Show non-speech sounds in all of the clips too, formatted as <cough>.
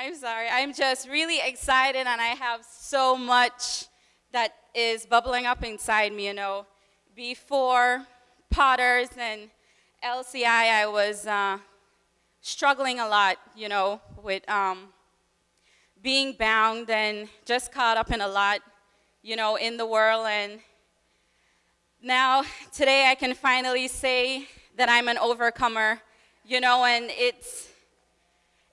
I'm sorry. I'm just really excited, and I have so much that is bubbling up inside me, you know. Before Potters and LCI, I was uh, struggling a lot, you know, with um, being bound and just caught up in a lot, you know, in the world. And now, today, I can finally say that I'm an overcomer, you know, and it's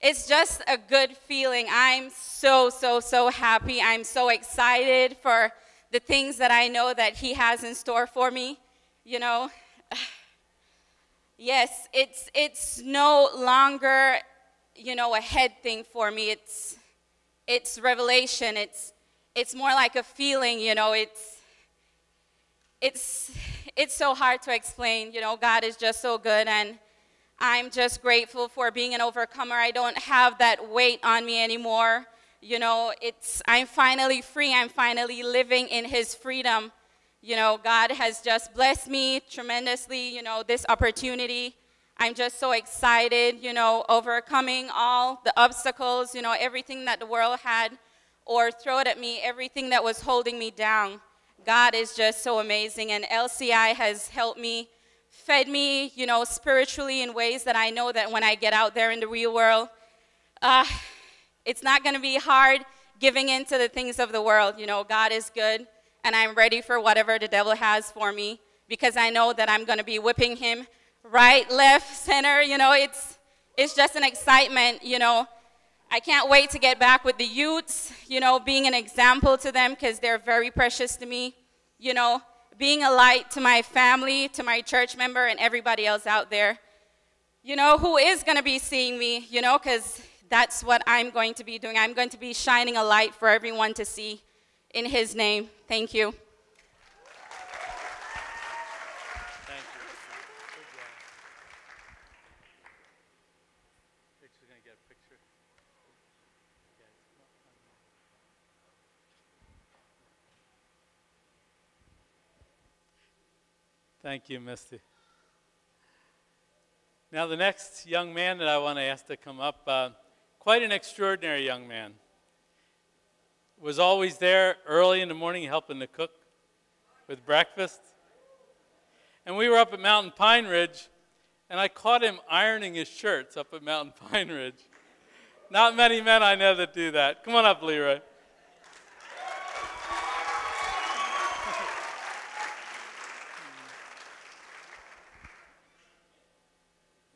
it's just a good feeling. I'm so, so, so happy. I'm so excited for the things that I know that He has in store for me. You know, <sighs> yes, it's, it's no longer, you know, a head thing for me. It's, it's revelation. It's, it's more like a feeling, you know, it's, it's, it's so hard to explain. You know, God is just so good. And I'm just grateful for being an overcomer. I don't have that weight on me anymore. You know, it's I'm finally free. I'm finally living in his freedom. You know, God has just blessed me tremendously, you know, this opportunity. I'm just so excited, you know, overcoming all the obstacles, you know, everything that the world had or thrown at me, everything that was holding me down. God is just so amazing and LCI has helped me fed me, you know, spiritually in ways that I know that when I get out there in the real world, uh, it's not going to be hard giving in to the things of the world. You know, God is good, and I'm ready for whatever the devil has for me because I know that I'm going to be whipping him right, left, center. You know, it's, it's just an excitement, you know. I can't wait to get back with the youths, you know, being an example to them because they're very precious to me, you know being a light to my family, to my church member, and everybody else out there, you know, who is going to be seeing me, you know, because that's what I'm going to be doing. I'm going to be shining a light for everyone to see in His name. Thank you. Thank you, Misty. Now, the next young man that I want to ask to come up, uh, quite an extraordinary young man. Was always there early in the morning helping to cook with breakfast. And we were up at Mountain Pine Ridge, and I caught him ironing his shirts up at Mountain <laughs> Pine Ridge. Not many men I know that do that. Come on up, Leroy.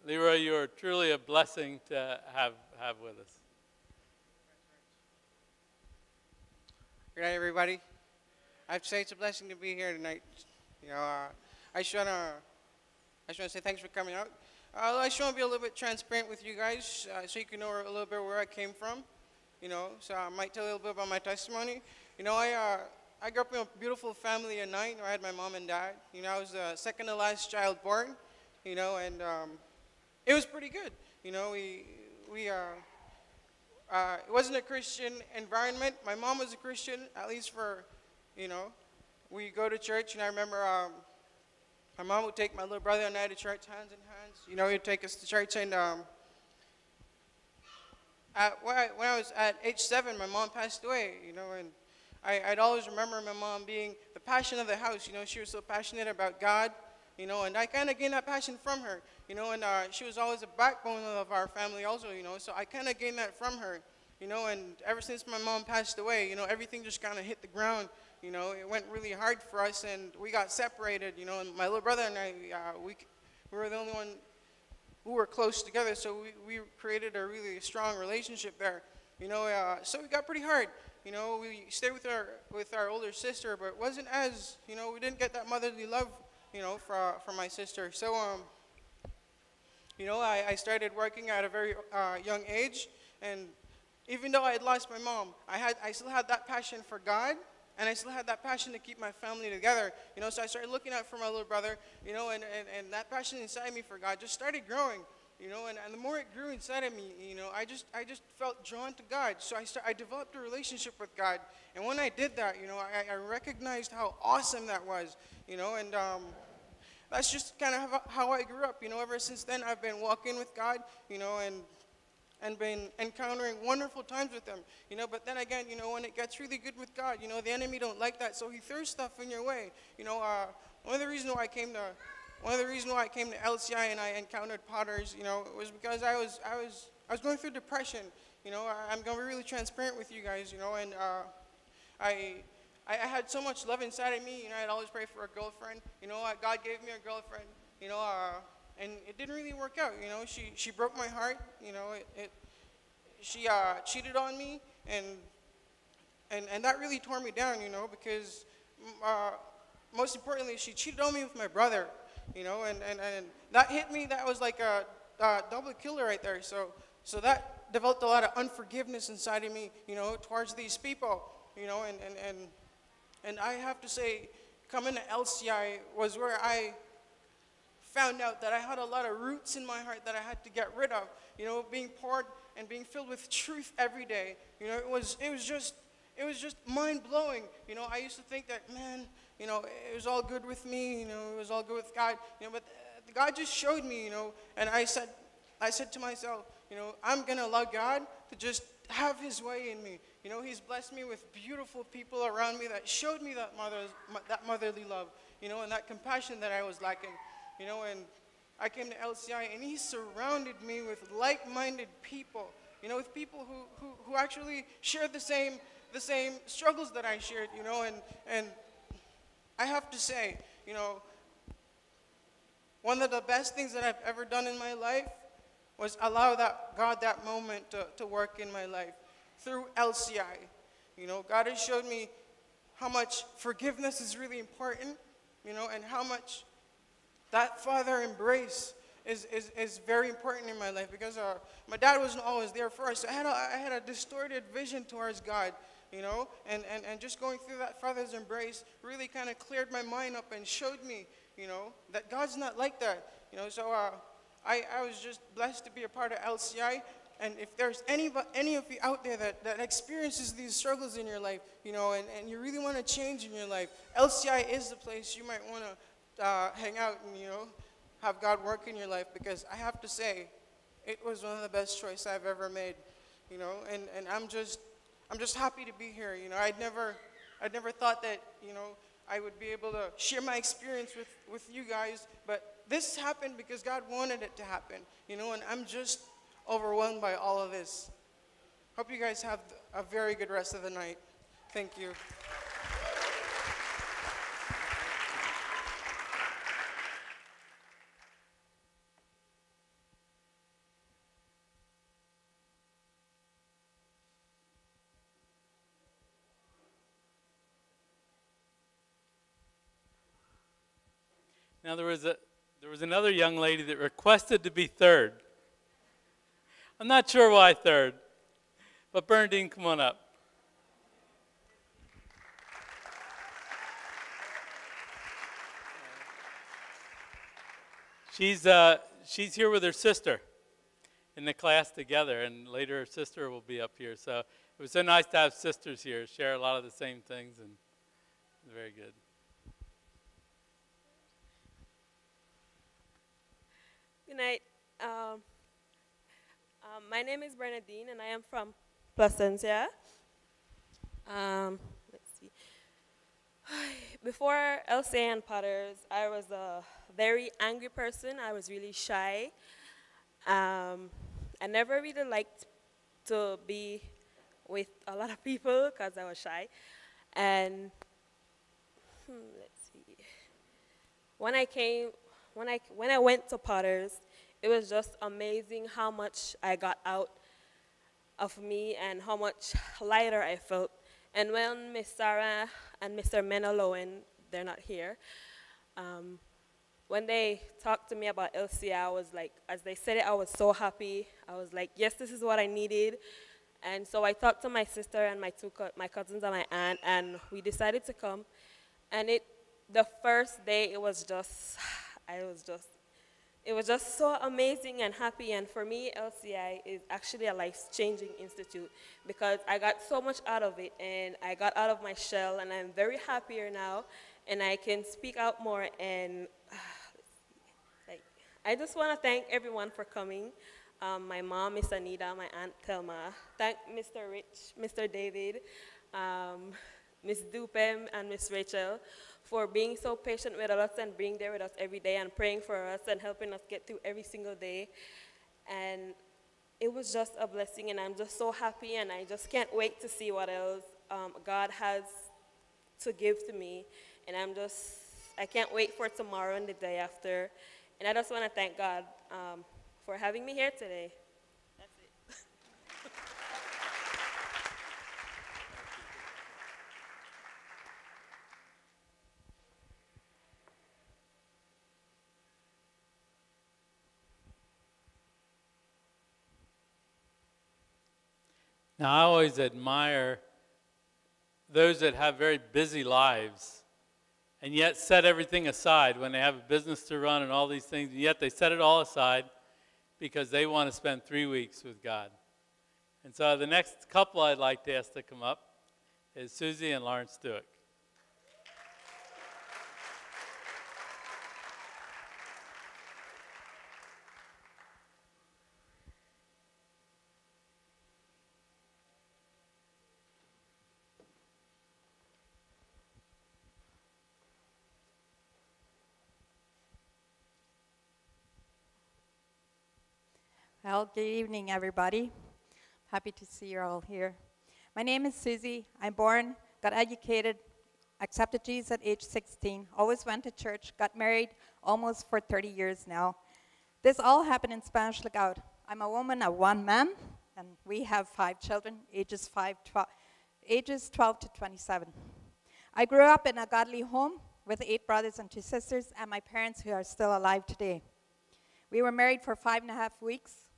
Leroy, you are truly a blessing to have, have with us. Good night, everybody. I have to say it's a blessing to be here tonight. You know, uh, I just wanna, I just wanna say thanks for coming out. Uh, I just wanna be a little bit transparent with you guys, uh, so you can know a little bit where I came from. You know, so I might tell a little bit about my testimony. You know, I, uh, I grew up in a beautiful family at night. I had my mom and dad. You know, I was the second to last child born. You know, and um, it was pretty good. You know, we, we, uh, uh, it wasn't a Christian environment. My mom was a Christian, at least for, you know, we go to church, and I remember um, my mom would take my little brother and I to church hands in hands. You know, he'd take us to church, and um, at, when, I, was at age seven, my mom passed away, you know, and I, I'd always remember my mom being the passion of the house. You know, she was so passionate about God, you know, and I kind of gained that passion from her you know, and uh, she was always a backbone of our family also, you know, so I kind of gained that from her, you know, and ever since my mom passed away, you know, everything just kind of hit the ground, you know, it went really hard for us and we got separated, you know, and my little brother and I, uh, we, we were the only one who were close together, so we, we created a really strong relationship there, you know, uh, so it got pretty hard, you know, we stayed with our, with our older sister, but it wasn't as, you know, we didn't get that motherly love, you know, for, for my sister, so, um, you know, I, I started working at a very uh, young age, and even though I had lost my mom, I, had, I still had that passion for God, and I still had that passion to keep my family together. You know, so I started looking out for my little brother, you know, and, and, and that passion inside me for God just started growing. You know, and, and the more it grew inside of me, you know, I just I just felt drawn to God. So I start, I developed a relationship with God. And when I did that, you know, I, I recognized how awesome that was. You know, and um, that's just kind of how I grew up. You know, ever since then, I've been walking with God, you know, and and been encountering wonderful times with him. You know, but then again, you know, when it gets really good with God, you know, the enemy don't like that, so he throws stuff in your way. You know, uh, one of the reasons why I came to one of the reasons why I came to LCI and I encountered Potters, you know, was because I was I was I was going through depression. You know, I, am going to be really transparent with you guys. You know, and uh, I, I I had so much love inside of me. You know, I'd always pray for a girlfriend. You know, God gave me a girlfriend. You know, uh, and it didn't really work out. You know, she she broke my heart. You know, it, it she uh, cheated on me, and and and that really tore me down. You know, because uh, most importantly, she cheated on me with my brother. You know, and and and that hit me. That was like a, a double killer right there. So so that developed a lot of unforgiveness inside of me. You know, towards these people. You know, and and and and I have to say, coming to LCI was where I found out that I had a lot of roots in my heart that I had to get rid of. You know, being poured and being filled with truth every day. You know, it was it was just it was just mind blowing. You know, I used to think that man, you know, it was all good with me. You know, it was all good with God. You know, but uh, God just showed me. You know, and I said, I said to myself, you know, I'm gonna allow God to just have His way in me. You know, He's blessed me with beautiful people around me that showed me that mother, that motherly love. You know, and that compassion that I was lacking you know, and I came to LCI and he surrounded me with like-minded people, you know, with people who, who, who actually shared the same, the same struggles that I shared, you know, and, and I have to say, you know, one of the best things that I've ever done in my life was allow that God that moment to, to work in my life through LCI. You know, God has showed me how much forgiveness is really important, you know, and how much that father embrace is, is, is very important in my life because uh, my dad wasn't always there for us. So I had a, I had a distorted vision towards God, you know, and, and, and just going through that father's embrace really kind of cleared my mind up and showed me, you know, that God's not like that, you know. So uh, I, I was just blessed to be a part of LCI. And if there's any, any of you out there that, that experiences these struggles in your life, you know, and, and you really want to change in your life, LCI is the place you might want to uh, hang out and, you know, have God work in your life because I have to say, it was one of the best choices I've ever made, you know, and, and I'm just, I'm just happy to be here, you know, I'd never, I'd never thought that, you know, I would be able to share my experience with, with you guys, but this happened because God wanted it to happen, you know, and I'm just overwhelmed by all of this. Hope you guys have a very good rest of the night. Thank you. Now, there was, a, there was another young lady that requested to be third. I'm not sure why third, but Bernadine, come on up. She's, uh, she's here with her sister in the class together, and later her sister will be up here. So it was so nice to have sisters here, share a lot of the same things, and very good. Good night. Um, um, my name is Bernadine, and I am from Placencia. Um, let's see. <sighs> Before LCA and Potters, I was a very angry person. I was really shy. Um, I never really liked to be with a lot of people because I was shy. And hmm, let's see. When I came, when I, when I went to Potters, it was just amazing how much I got out of me and how much lighter I felt. And when Miss Sarah and Mr. Menalowen, they're not here, um, when they talked to me about LCA, I was like, as they said it, I was so happy. I was like, yes, this is what I needed. And so I talked to my sister and my two co my cousins and my aunt, and we decided to come. And it, the first day, it was just <sighs> I was just, it was just so amazing and happy. And for me, LCI is actually a life-changing institute because I got so much out of it and I got out of my shell and I'm very happier now and I can speak out more and uh, <sighs> like, I just want to thank everyone for coming. um, my mom, Miss Anita, my aunt Thelma. Thank Mr. Rich, Mr. David, um, Miss Dupem, and Miss Rachel for being so patient with us and being there with us every day and praying for us and helping us get through every single day. And it was just a blessing, and I'm just so happy, and I just can't wait to see what else um, God has to give to me. And I'm just, I can't wait for tomorrow and the day after. And I just want to thank God um, for having me here today. Now, I always admire those that have very busy lives and yet set everything aside when they have a business to run and all these things, and yet they set it all aside because they want to spend three weeks with God. And so the next couple I'd like to ask to come up is Susie and Lawrence Stewart. Well, good evening, everybody. Happy to see you all here. My name is Susie. I'm born, got educated, accepted Jesus at age 16, always went to church, got married almost for 30 years now. This all happened in Spanish Lookout. I'm a woman of one man, and we have five children, ages, five, 12, ages 12 to 27. I grew up in a godly home with eight brothers and two sisters, and my parents who are still alive today. We were married for five and a half weeks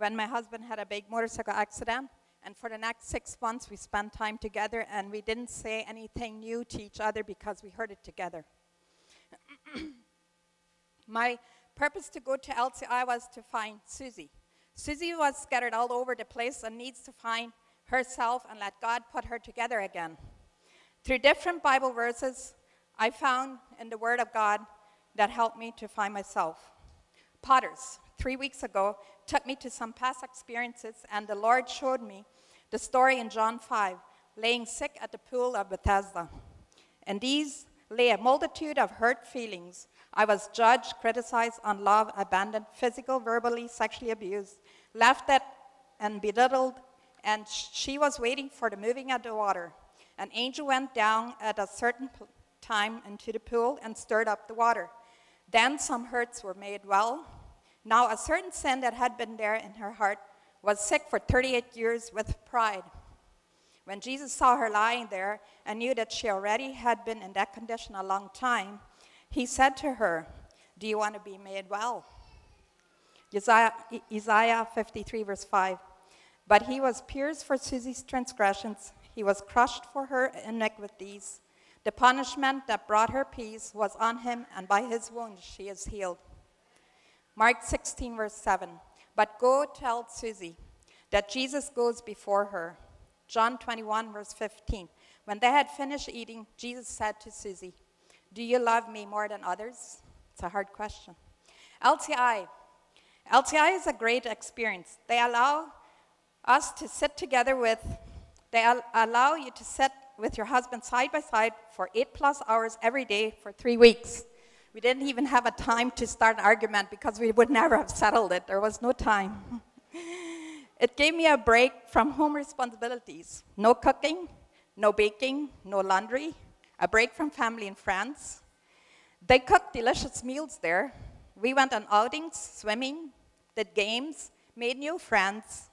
when my husband had a big motorcycle accident. And for the next six months, we spent time together and we didn't say anything new to each other because we heard it together. <clears throat> my purpose to go to LCI was to find Susie. Susie was scattered all over the place and needs to find herself and let God put her together again. Through different Bible verses, I found in the Word of God that helped me to find myself. Potters, three weeks ago, took me to some past experiences, and the Lord showed me the story in John 5, laying sick at the pool of Bethesda. And these lay a multitude of hurt feelings. I was judged, criticized, unloved, abandoned, physical, verbally, sexually abused, laughed at, and belittled, and she was waiting for the moving of the water. An angel went down at a certain time into the pool and stirred up the water. Then some hurts were made well. Now, a certain sin that had been there in her heart was sick for 38 years with pride. When Jesus saw her lying there and knew that she already had been in that condition a long time, he said to her, Do you want to be made well? Isaiah, Isaiah 53, verse 5. But he was pierced for Susie's transgressions, he was crushed for her iniquities. The punishment that brought her peace was on him, and by his wounds she is healed. Mark 16, verse 7. But go tell Susie that Jesus goes before her. John 21, verse 15. When they had finished eating, Jesus said to Susie, Do you love me more than others? It's a hard question. LTI. LTI is a great experience. They allow us to sit together with, they al- allow you to sit with your husband side by side for eight plus hours every day for three weeks. We didn't even have a time to start an argument because we would never have settled it. There was no time. <laughs> it gave me a break from home responsibilities no cooking, no baking, no laundry, a break from family and friends. They cooked delicious meals there. We went on outings, swimming, did games, made new friends.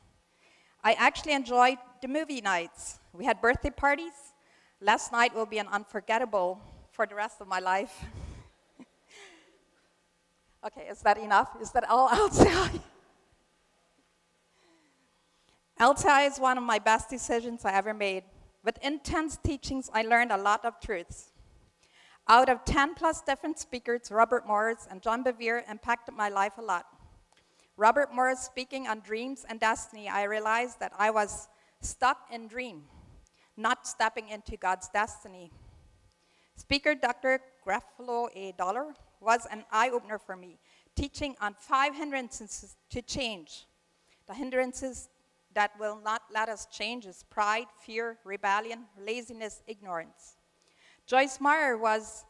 I actually enjoyed the movie nights. We had birthday parties. Last night will be an unforgettable for the rest of my life. <laughs> okay, is that enough? Is that all <laughs> LTI? LTI is one of my best decisions I ever made. With intense teachings, I learned a lot of truths. Out of 10 plus different speakers, Robert Morris and John Bevere impacted my life a lot. Robert Morris speaking on dreams and destiny, I realized that I was stuck in dream, not stepping into God's destiny. Speaker Dr. Creflo A. Dollar was an eye opener for me, teaching on five hindrances to change. The hindrances that will not let us change is pride, fear, rebellion, laziness, ignorance. Joyce Meyer was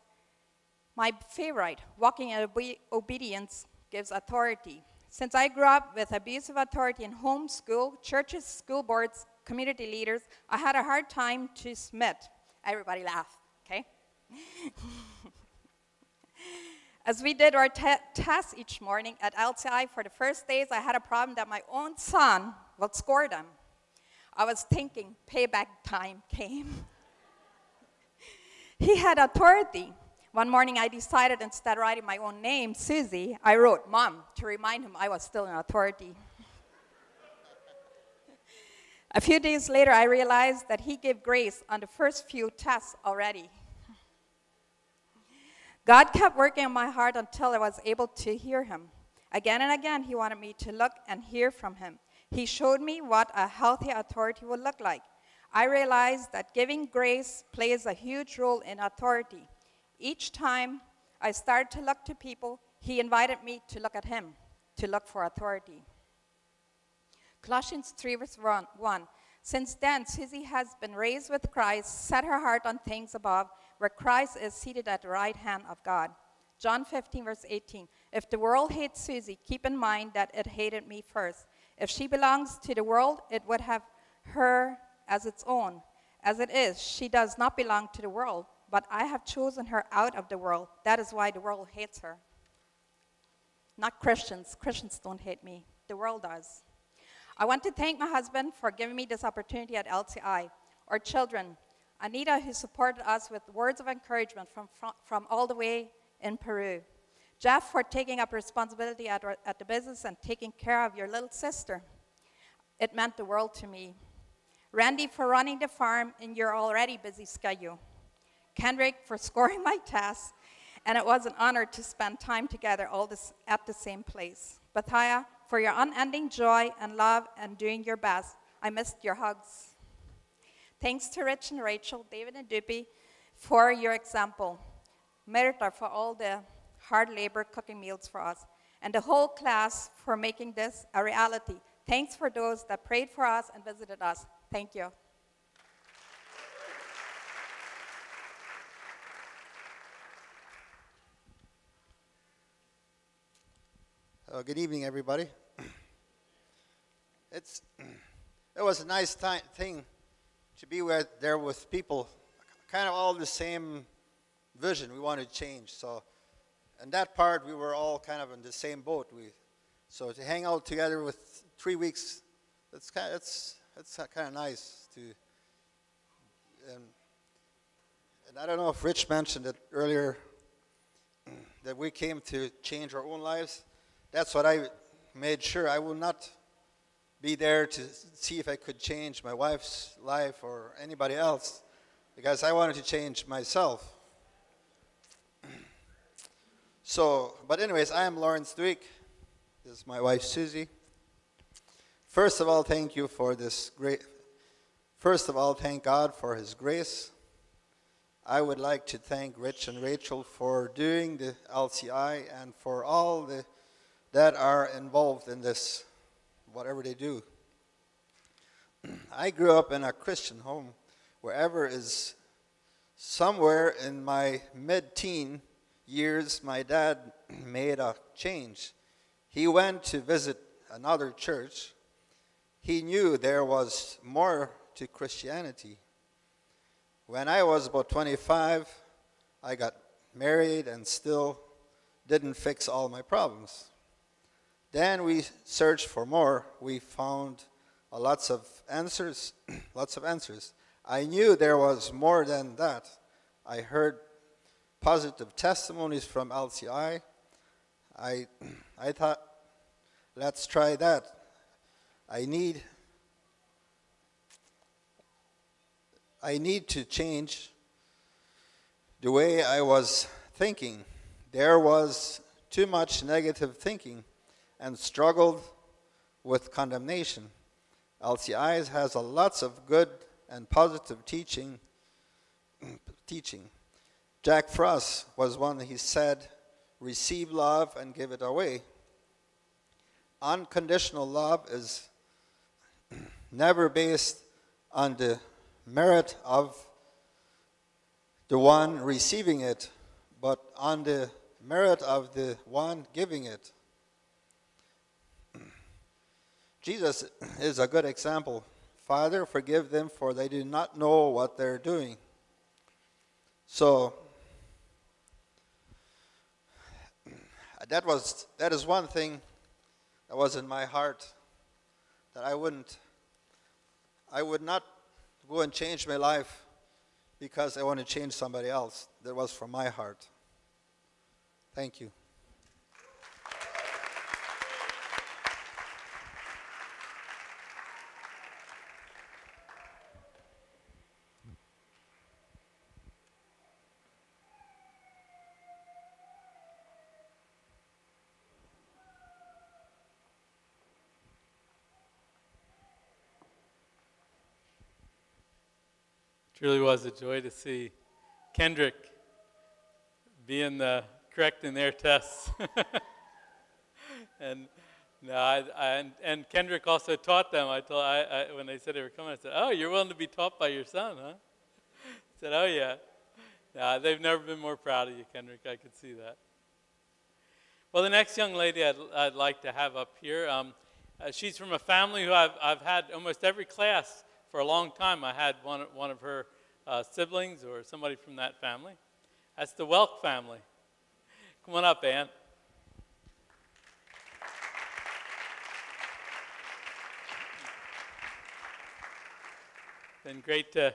my favorite. Walking in obe- obedience gives authority. Since I grew up with abusive authority in home, school, churches, school boards, community leaders, I had a hard time to submit. Everybody laugh, okay? <laughs> As we did our te- tests each morning at LCI for the first days, I had a problem that my own son would score them. I was thinking payback time came. <laughs> he had authority. One morning I decided instead of writing my own name, Susie, I wrote mom to remind him I was still in authority. <laughs> A few days later, I realized that he gave grace on the first few tests already. God kept working on my heart until I was able to hear him. Again and again, he wanted me to look and hear from him. He showed me what a healthy authority would look like. I realized that giving grace plays a huge role in authority. Each time I started to look to people, he invited me to look at him, to look for authority. Colossians 3, verse 1. Since then, Susie has been raised with Christ, set her heart on things above, where Christ is seated at the right hand of God. John 15, verse 18. If the world hates Susie, keep in mind that it hated me first. If she belongs to the world, it would have her as its own. As it is, she does not belong to the world, but I have chosen her out of the world. That is why the world hates her. Not Christians. Christians don't hate me, the world does. I want to thank my husband for giving me this opportunity at LCI. Our children, Anita, who supported us with words of encouragement from, from, from all the way in Peru. Jeff, for taking up responsibility at, at the business and taking care of your little sister. It meant the world to me. Randy, for running the farm in your already busy schedule. Kendrick, for <laughs> scoring my tests. And it was an honor to spend time together all this at the same place. Bathaya, for your unending joy and love and doing your best. I missed your hugs. Thanks to Rich and Rachel, David and Dupi for your example. Merita for all the hard labor cooking meals for us. And the whole class for making this a reality. Thanks for those that prayed for us and visited us. Thank you. Uh, good evening, everybody. <clears throat> It's <clears throat> it was a nice time, thing to be with, there with people, kind of all the same vision. We wanted to change. So, in that part, we were all kind of in the same boat. We, so to hang out together with three weeks, that's kind of, it's it's kind of nice to. And, and I don't know if Rich mentioned it earlier that we came to change our own lives that's what I made sure I will not be there to see if I could change my wife's life or anybody else because I wanted to change myself. <clears throat> So, but anyways, I am Lawrence Dueck. This is my wife Susie. First of all, thank you for this great. First of all, thank God for His grace. I would like to thank Rich and Rachel for doing the LCI and for all the that are involved in this, whatever they do. <clears throat> I grew up in a Christian home. Wherever is somewhere in my mid teen years, my dad <clears throat> made a change. He went to visit another church. He knew there was more to Christianity. When I was about 25, I got married and still didn't fix all my problems. Then we searched for more. We found uh, lots of answers, <clears throat> lots of answers. I knew there was more than that. I heard positive testimonies from LCI. I, <clears throat> I thought, let's try that. I need, I need to change the way I was thinking. There was too much negative thinking and struggled with condemnation. LCI has a lots of good and positive teaching. <clears throat> teaching. Jack Frost was one he said, receive love and give it away. unconditional love is <clears throat> never based on the merit of the one receiving it, but on the merit of the one giving it. Jesus is a good example. Father, forgive them, for they do not know what they're doing. So, that was that is one thing that was in my heart that I wouldn't I would not go and change my life because I want to change somebody else. That was from my heart. Thank you. Truly was a joy to see Kendrick being the correct in their tests. <laughs> and no, I, I, and, and Kendrick also taught them. I told I, I, when they said they were coming, I said, "Oh, you're willing to be taught by your son, huh?" I <laughs> said, "Oh yeah." No, they've never been more proud of you, Kendrick. I could see that. Well, the next young lady I'd, I'd like to have up here, um, uh, she's from a family who I've, I've had almost every class for a long time. I had one, one of her uh, siblings or somebody from that family. That's the Welk family. Come on up, Ann. Been great to,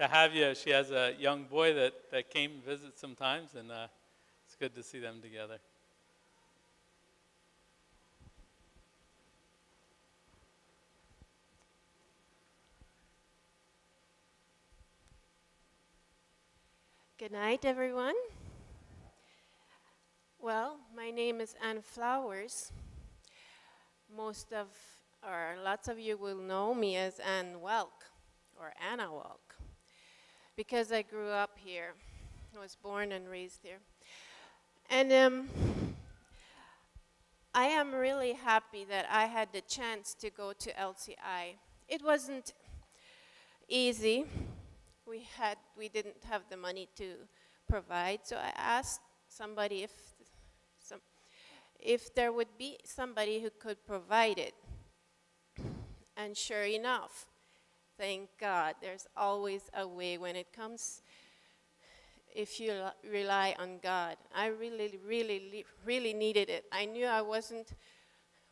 to have you. She has a young boy that, that came and visit sometimes, and uh, it's good to see them together. Good night, everyone. Well, my name is Anne Flowers. Most of, or lots of you will know me as Anne Welk, or Anna Welk, because I grew up here. I was born and raised here. And um, I am really happy that I had the chance to go to LCI. It wasn't easy we had we didn't have the money to provide. So I asked somebody if some, if there would be somebody who could provide it. And sure enough, thank God, there's always a way when it comes if you rely on God. I really, really, really needed it. I knew I wasn't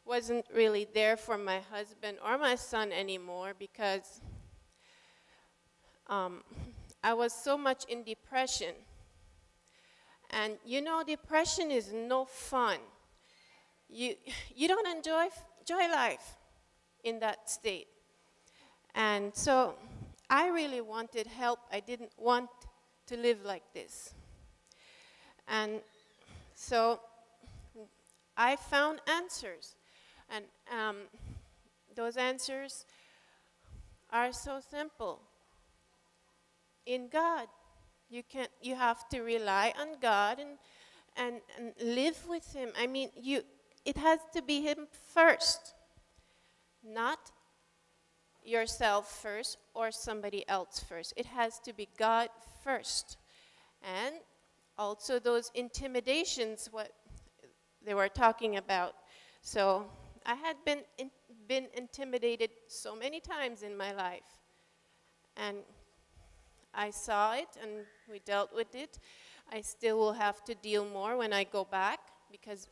wasn't really there for my husband or my son anymore because um, I was so much in depression. And you know, depression is no fun. You, <laughs> you don't enjoy, enjoy life in that state. And so I really wanted help. I didn't want to live like this. And so I found answers. And um, those answers are so simple in God. You can you have to rely on God and and, and live with him. I mean, you it has to be him first. Not yourself first or somebody else first. It has to be God first. And also those intimidations what they were talking about. So I had been in, been intimidated so many times in my life. And I saw it and we dealt with it. I still will have to deal more when I go back because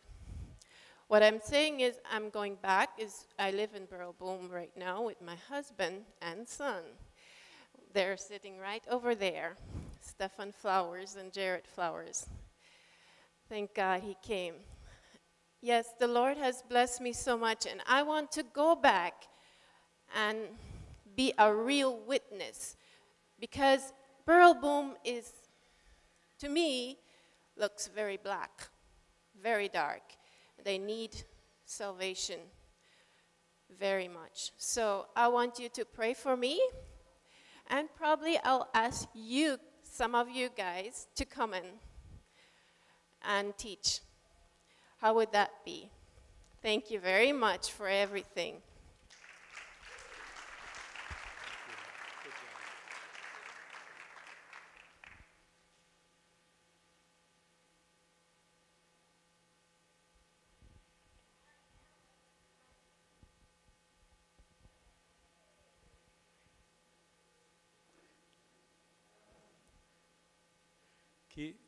what I'm saying is I'm going back is I live in Burrell Boom right now with my husband and son. They're sitting right over there, Stefan Flowers and Jarrett Flowers. Thank God he came. Yes, the Lord has blessed me so much and I want to go back and be a real witness because Burrell Boom is, to me, looks very black, very dark. They need salvation very much. So I want you to pray for me, and probably I'll ask you, some of you guys, to come in and teach. How would that be? Thank you very much for everything.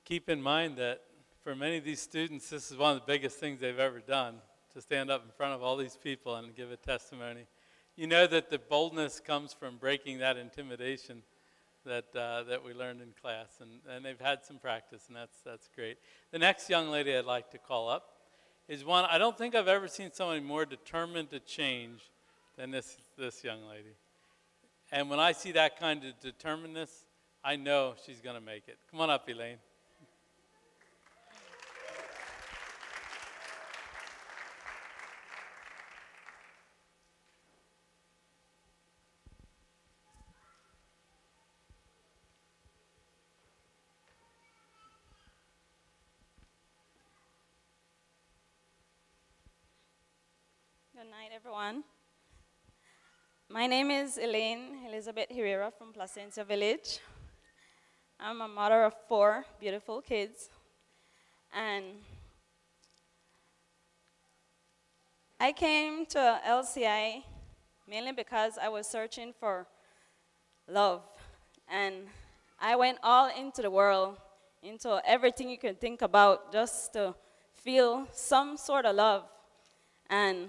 Keep, in mind that for many of these students, this is one of the biggest things they've ever done to stand up in front of all these people and give a testimony. You know that the boldness comes from breaking that intimidation that, uh, that we learned in class, and, and they've had some practice, and that's, that's great. The next young lady I'd like to call up is one I don't think I've ever seen someone more determined to change than this, this young lady. And when I see that kind of determinedness, I know she's going to make it. Come on up, Elaine. Good night, everyone. My name is Elaine Elizabeth Herrera from Placencia Village. I'm a mother of four beautiful kids. And I came to LCI mainly because I was searching for love. And I went all into the world, into everything you can think about, just to feel some sort of love. And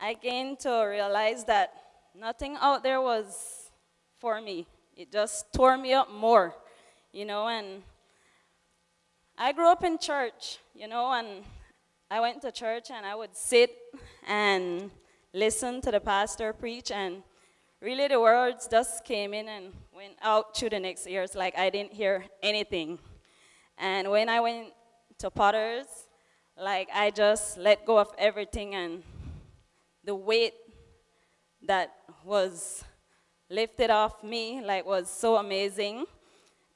I came to realize that nothing out there was for me. It just tore me up more, you know, and I grew up in church, you know, and I went to church and I would sit and listen to the pastor preach and really the words just came in and went out through the next years like I didn't hear anything. And when I went to Potter's, like I just let go of everything and the weight that was lifted off me like was so amazing.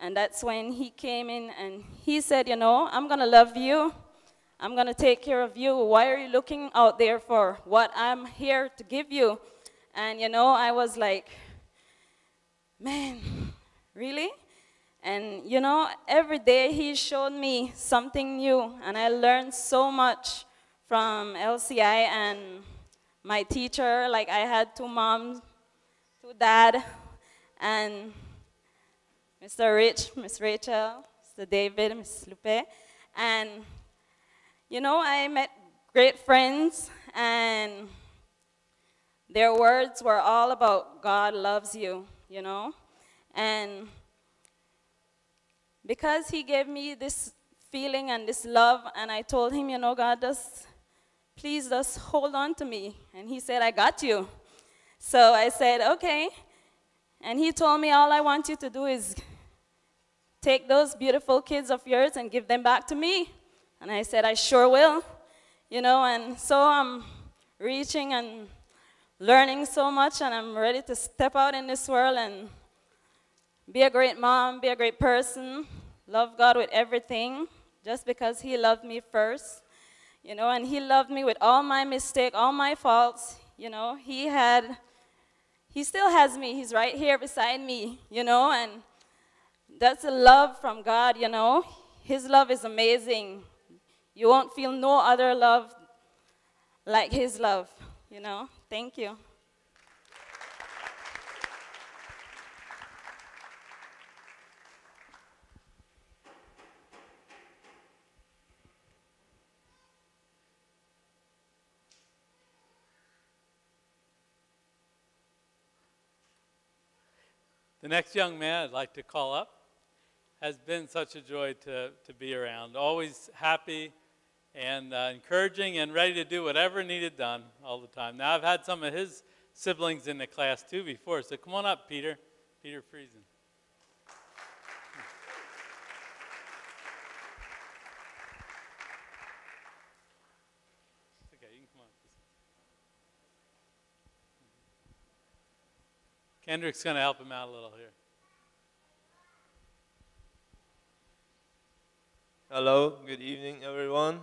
And that's when he came in and he said you know i'm going to love you. I'm going to take care of you. Why are you looking out there for what i'm here to give you? And you know i was like man really? And you know every day he showed me something new and i learned so much from lci and my teacher, like I had two moms, two dad, and Mr. Rich, Miss Rachel, Mr. David, Miss Lupe. And, you know, I met great friends, and their words were all about God loves you, you know? And because he gave me this feeling and this love, and I told him, you know, God does please just hold on to me. And he said, I got you. So I said, okay. And he told me, all I want you to do is take those beautiful kids of yours and give them back to me. And I said, I sure will. You know, and so I'm reaching and learning so much, and I'm ready to step out in this world and be a great mom, be a great person, love God with everything, just because He loved me first you know, and he loved me with all my mistakes, all my faults, you know. He had, he still has me. He's right here beside me, you know, and that's a love from God, you know. His love is amazing. You won't feel no other love like his love, you know. Thank you. The next young man I'd like to call up has been such a joy to, to be around. Always happy and uh, encouraging and ready to do whatever needed done all the time. Now, I've had some of his siblings in the class too before, so come on up, Peter. Peter Friesen. It's okay, you can come on. Kendrick's going to help him out a little here. Hello, good evening, everyone.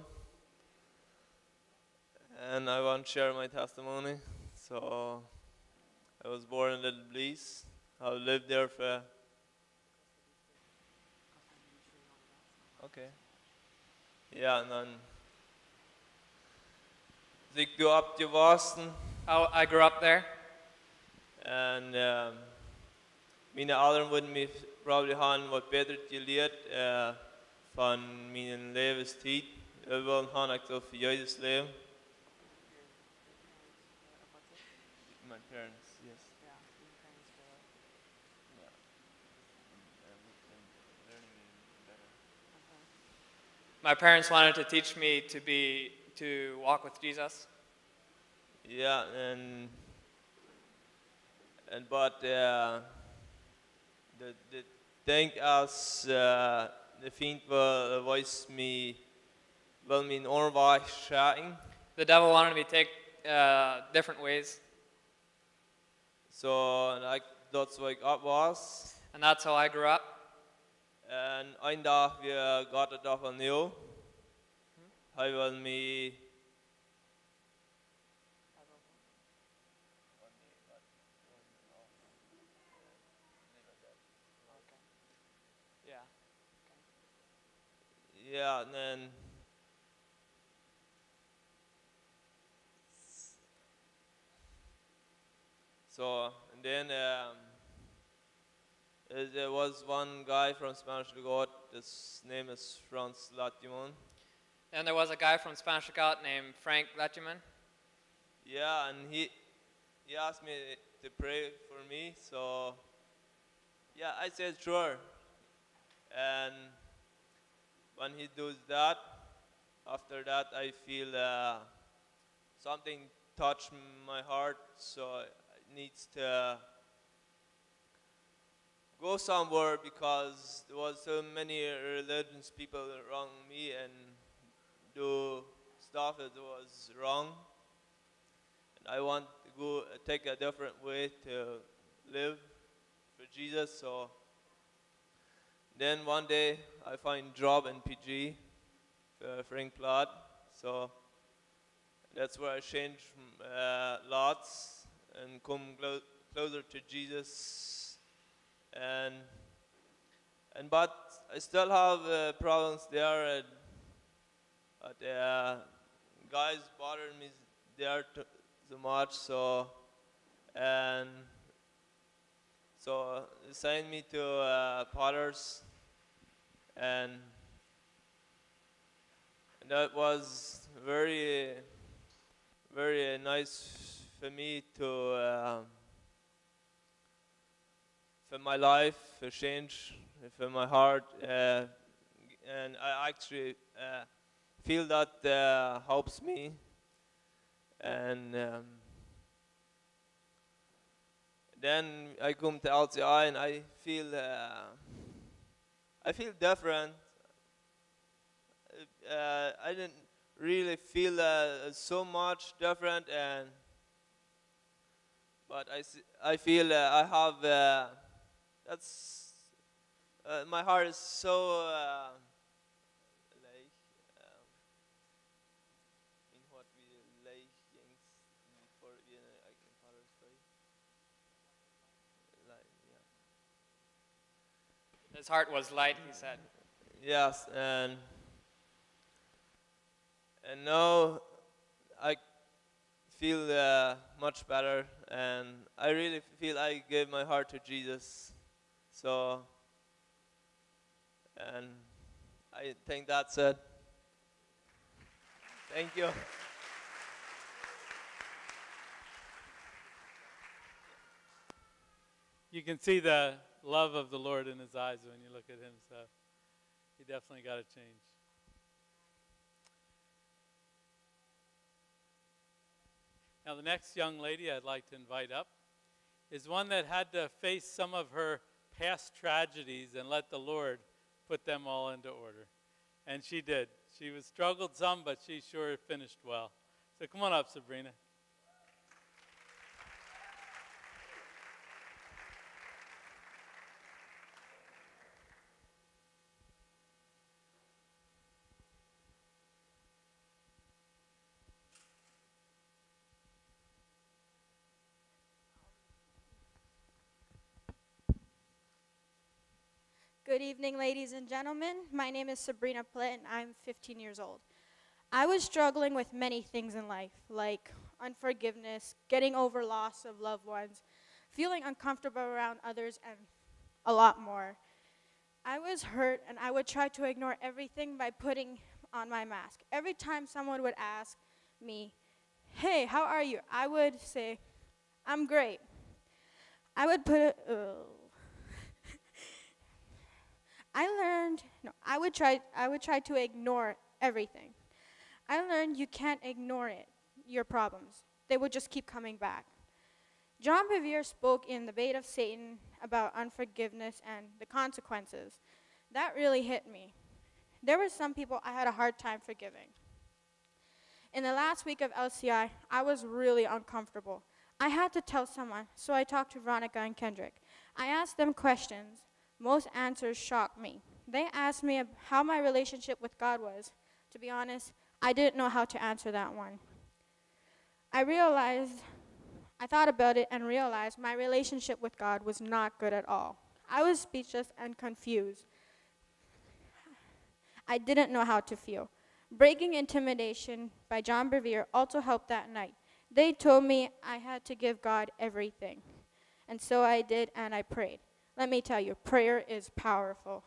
and I want to share my testimony. So, I was born in Little Belize. I lived there for. Okay. Ja, en dan. Dus ik grew up to Boston. I, I grew up there. En um, mijn ouders wilden me probably gaan wat beter geleerd uh, van mijn levenstijd. We willen gaan echt over Jezus leven. My parents, yes. Yeah. My parents wanted to teach me to be to walk with Jesus. Yeah, and and but uh, the the thing as uh, the fiend wil was me wil me oorwaag shouting. The devil wanted me to take uh, different ways, So like that's what I was. and that's how I grew up. And een dag weer gaat het toch opnieuw. Hij wil me Yeah. Ja, en dan. So, and then um, uh, there was one guy from Spanish God, his name is Franz Latimon. And there was a guy from Spanish Lookout named Frank Letcherman. Yeah, and he he asked me to pray for me, so yeah, I said sure. And when he does that, after that, I feel uh, something touch my heart, so it needs to go somewhere because there was so many religious people around me and do stuff that was wrong. And I want to go take a different way to live for Jesus. So then one day I find job in PG for Frank Platt. So that's where I change uh, lots and come clo- closer to Jesus. And and but I still have uh, problems there. Uh, guys bother me there too, so much. So and so they signed me to uh, Potters, and that was very, very nice for me to um, for my life, for change, for my heart, uh, and I actually uh, feel that uh, helps me, and. Um, then I come to LCI and I feel uh, I feel different. Uh, I didn't really feel uh, so much different, and but I, I feel uh, I have uh, that's uh, my heart is so uh, like um, in what we like things before we I can Father's Day. Like, yeah. His heart was light, he said. Yes, and and now I feel uh, much better, and I really feel I gave my heart to Jesus. So, and I think that's it. Thank you. You can see the love of the Lord in his eyes when you look at him, so he definitely got to change. Now, the next young lady I'd like to invite up is one that had to face some of her past tragedies and let the Lord put them all into order. And she did. She was struggled some, but she sure finished well. So come on up, Sabrina. Good evening, ladies and gentlemen. My name is Sabrina Plitt, and I'm 15 years old. I was struggling with many things in life, like unforgiveness, getting over loss of loved ones, feeling uncomfortable around others, and a lot more. I was hurt, and I would try to ignore everything by putting on my mask. Every time someone would ask me, Hey, how are you? I would say, I'm great. I would put uh, I learned, no, I would try, I would try to ignore everything. I learned you can't ignore it, your problems. They would just keep coming back. John Bevere spoke in The Bait of Satan about unforgiveness and the consequences. That really hit me. There were some people I had a hard time forgiving. In the last week of LCI, I was really uncomfortable. I had to tell someone, so I talked to Veronica and Kendrick. I asked them questions. Most answers shocked me. They asked me how my relationship with God was. To be honest, I didn't know how to answer that one. I realized, I thought about it and realized my relationship with God was not good at all. I was speechless and confused. I didn't know how to feel. Breaking Intimidation by John Bevere also helped that night. They told me I had to give God everything. And so I did, and I prayed. Let me tell you, prayer is powerful.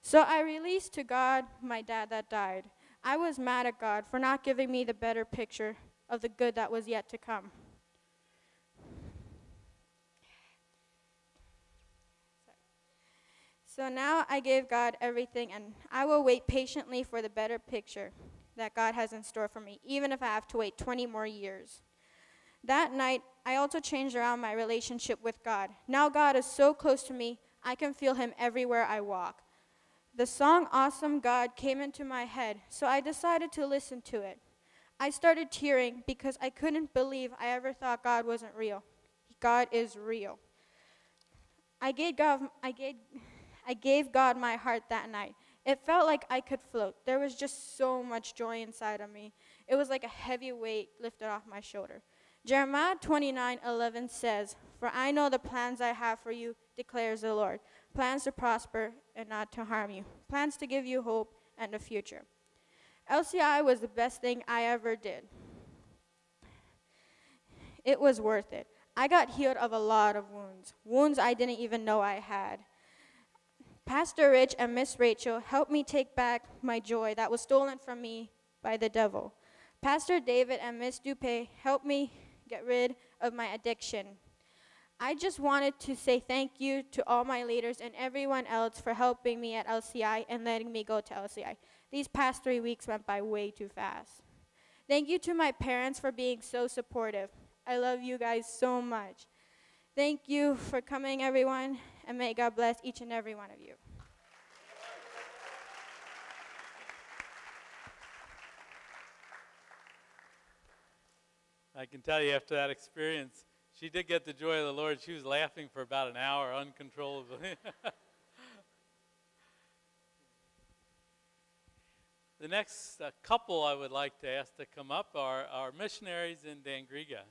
So I released to God my dad that died. I was mad at God for not giving me the better picture of the good that was yet to come. So now I gave God everything, and I will wait patiently for the better picture that God has in store for me, even if I have to wait 20 more years. That night, I also changed around my relationship with God. Now God is so close to me, I can feel Him everywhere I walk. The song Awesome God came into my head, so I decided to listen to it. I started tearing because I couldn't believe I ever thought God wasn't real. God is real. I gave God, I gave, I gave God my heart that night. It felt like I could float. There was just so much joy inside of me. It was like a heavy weight lifted off my shoulder. Jeremiah 29 11 says, For I know the plans I have for you, declares the Lord plans to prosper and not to harm you, plans to give you hope and a future. LCI was the best thing I ever did. It was worth it. I got healed of a lot of wounds, wounds I didn't even know I had. Pastor Rich and Miss Rachel helped me take back my joy that was stolen from me by the devil. Pastor David and Miss Dupe helped me get rid of my addiction. I just wanted to say thank you to all my leaders and everyone else for helping me at LCI and letting me go to LCI. These past three weeks went by way too fast. Thank you to my parents for being so supportive. I love you guys so much. Thank you for coming, everyone, and may God bless each and every one of you. I can tell you after that experience, she did get the joy of the Lord. She was laughing for about an hour uncontrollably. <laughs> the next uh, couple I would like to ask to come up are our missionaries in Dangriga.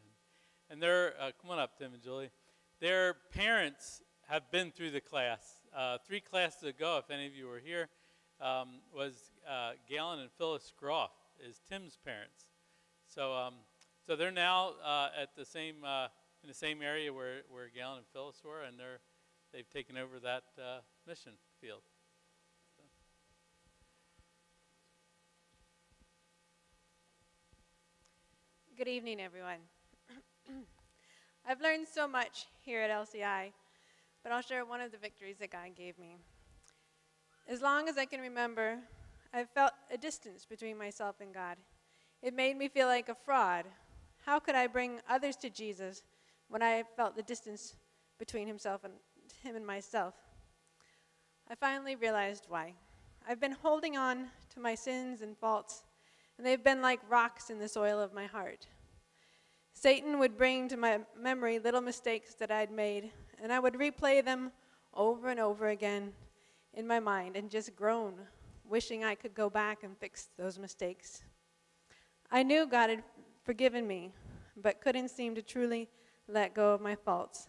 And they're, uh, come on up, Tim and Julie. Their parents have been through the class. Uh, three classes ago, if any of you were here, um, was uh, Galen and Phyllis Groff, is Tim's parents. So, um, so they're now uh, at the same uh, in the same area where, where Galen and Phyllis were, and they're they've taken over that uh, mission field. So. Good evening, everyone. <clears throat> I've learned so much here at LCI, but I'll share one of the victories that God gave me. As long as I can remember, I've felt a distance between myself and God. It made me feel like a fraud. How could I bring others to Jesus when I felt the distance between himself and him and myself? I finally realized why. I've been holding on to my sins and faults, and they've been like rocks in the soil of my heart. Satan would bring to my memory little mistakes that I'd made, and I would replay them over and over again in my mind and just groan, wishing I could go back and fix those mistakes. I knew God had forgiven me, but couldn't seem to truly let go of my faults.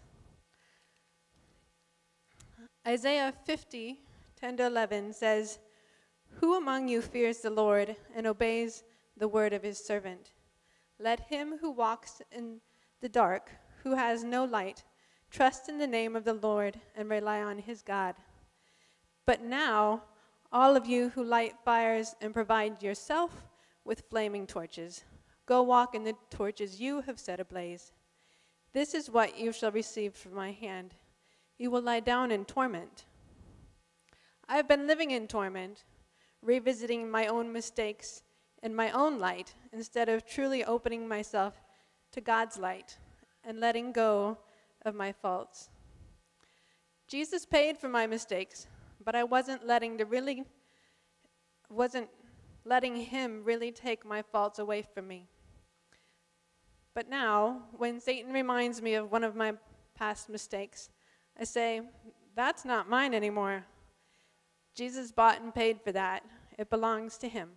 Isaiah 50, 10 to 11 says, Who among you fears the Lord and obeys the word of his servant? Let him who walks in the dark, who has no light, trust in the name of the Lord and rely on his God. But now, all of you who light fires and provide yourself with flaming torches, go walk in the torches you have set ablaze. This is what you shall receive from my hand. You will lie down in torment. I have been living in torment, revisiting my own mistakes in my own light instead of truly opening myself to God's light and letting go of my faults. Jesus paid for my mistakes, but I wasn't letting the really wasn't letting him really take my faults away from me. But now, when Satan reminds me of one of my past mistakes, I say, that's not mine anymore. Jesus bought and paid for that. It belongs to him.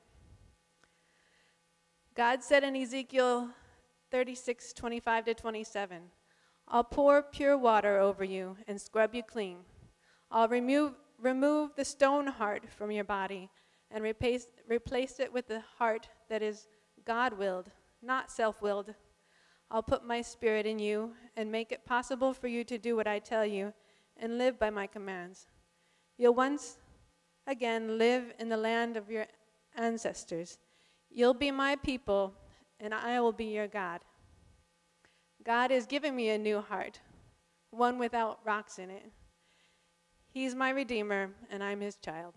God said in Ezekiel 36, 25 to 27, I'll pour pure water over you and scrub you clean. I'll remove, remove the stone heart from your body and replace, replace it with the heart that is God willed, not self willed. I'll put my spirit in you and make it possible for you to do what I tell you and live by my commands. You'll once again live in the land of your ancestors. You'll be my people, and I will be your God. God is giving me a new heart, one without rocks in it. He's my Redeemer, and I'm his child.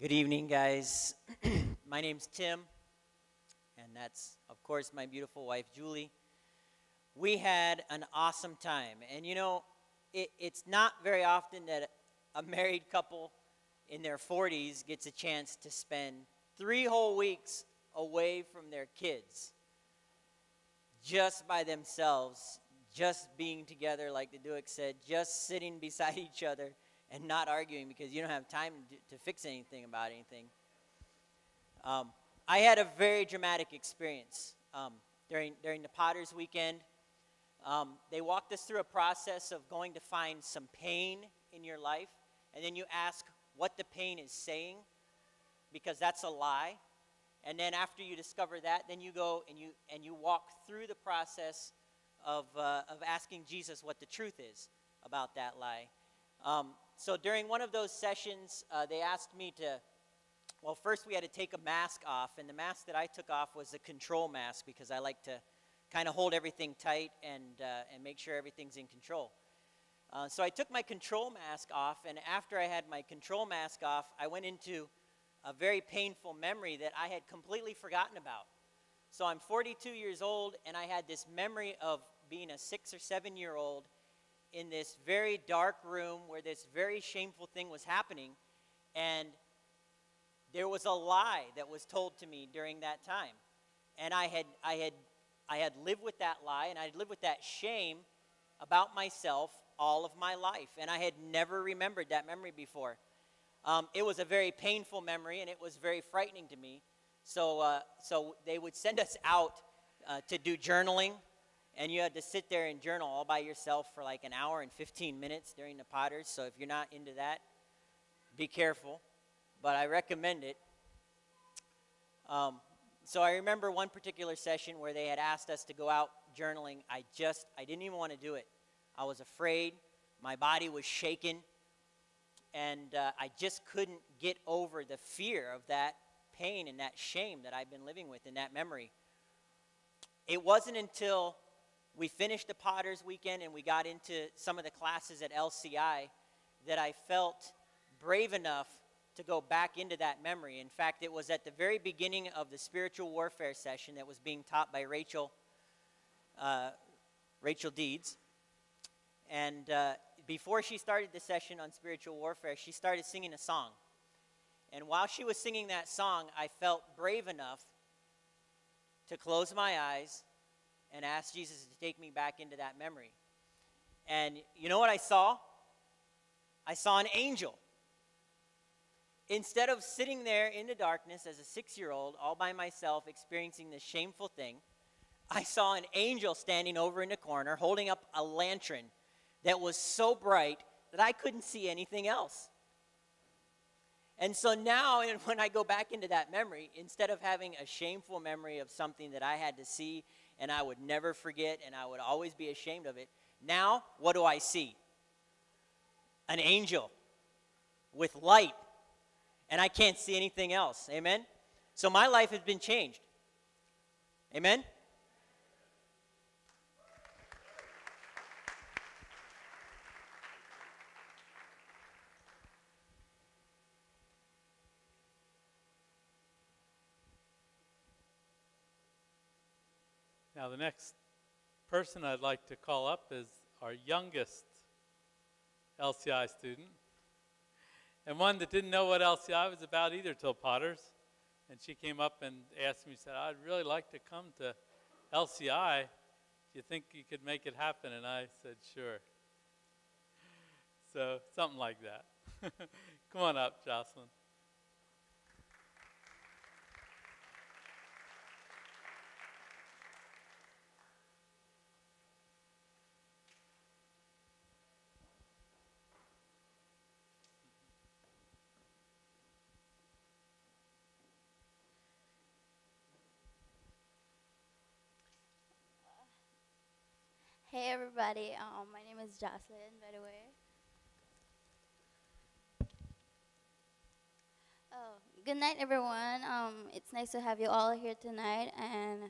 Good evening, guys. <clears throat> my name's Tim, and that's, of course, my beautiful wife, Julie. We had an awesome time. And you know, it, it's not very often that a married couple in their 40s gets a chance to spend three whole weeks away from their kids just by themselves, just being together, like the Dueck said, just sitting <laughs> beside each other and not arguing because you don't have time to, to fix anything about anything. Um, I had a very dramatic experience um, during, during the Potter's weekend. Um, they walked us through a process of going to find some pain in your life, and then you ask what the pain is saying, because that's a lie. And then after you discover that, then you go and you and you walk through the process of uh, of asking Jesus what the truth is about that lie. Um, so during one of those sessions, uh, they asked me to, well, first we had to take a mask off, and the mask that I took off was a control mask because I like to kind of hold everything tight and, uh, and make sure everything's in control. Uh, so I took my control mask off, and after I had my control mask off, I went into a very painful memory that I had completely forgotten about. So I'm 42 years old, and I had this memory of being a six or seven year old in this very dark room where this very shameful thing was happening. And there was a lie that was told to me during that time. And I had, I had, I had lived with that lie and I had lived with that shame about myself all of my life. And I had never remembered that memory before. Um, it was a very painful memory and it was very frightening to me. So, uh, so they would send us out uh, to do journaling and you had to sit there and journal all by yourself for like an hour and 15 minutes during the potters. So if you're not into that, be careful. But I recommend it. Um, so I remember one particular session where they had asked us to go out journaling. I just, I didn't even want to do it. I was afraid. My body was shaking. And uh, I just couldn't get over the fear of that pain and that shame that I've been living with in that memory. It wasn't until we finished the Potter's weekend and we got into some of the classes at LCI that I felt brave enough to go back into that memory. In fact, it was at the very beginning of the spiritual warfare session that was being taught by Rachel, uh, Rachel Deeds. And uh, before she started the session on spiritual warfare, she started singing a song. And while she was singing that song, I felt brave enough to close my eyes and asked Jesus to take me back into that memory. And you know what I saw? I saw an angel. Instead of sitting there in the darkness as a six year old, all by myself, experiencing this shameful thing, I saw an angel standing over in the corner holding up a lantern that was so bright that I couldn't see anything else. And so now, and <laughs> when I go back into that memory, instead of having a shameful memory of something that I had to see and I would never forget and I would always be ashamed of it, now what do I see? An angel with light, and I can't see anything else. Amen? So my life has been changed. Amen? Now, the next person I'd like to call up is our youngest LCI student, and one that didn't know what LCI was about either till Potters. And she came up and asked me, said, I'd really like to come to LCI. Do you think you could make it happen? And I said, sure. So, something like that. <laughs> come on up, Jocelyn. Hey everybody, um, my name is Jocelyn, by the way. Oh, good night everyone. Um, it's nice to have you all here tonight, and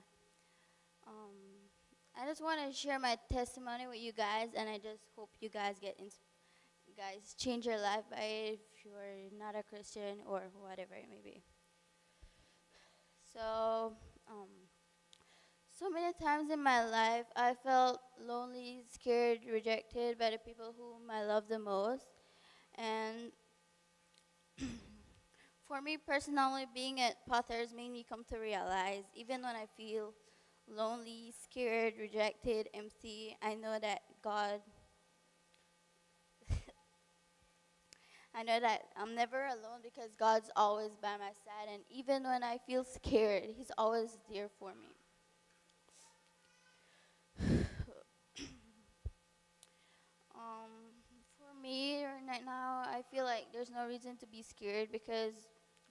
um, I just want to share my testimony with you guys, and I just hope you guys get guys change your life by it if you're not a Christian or whatever it may be. So, um, so many times in my life, I felt lonely, scared, rejected by the people whom I love the most. And <clears throat> for me personally, being at Potters made me come to realize even when I feel lonely, scared, rejected, empty, I know that God. <laughs> I know that I'm never alone because God's always by my side. And even when I feel scared, He's always there for me. Um, for me, right now, I feel like there's no reason to be scared because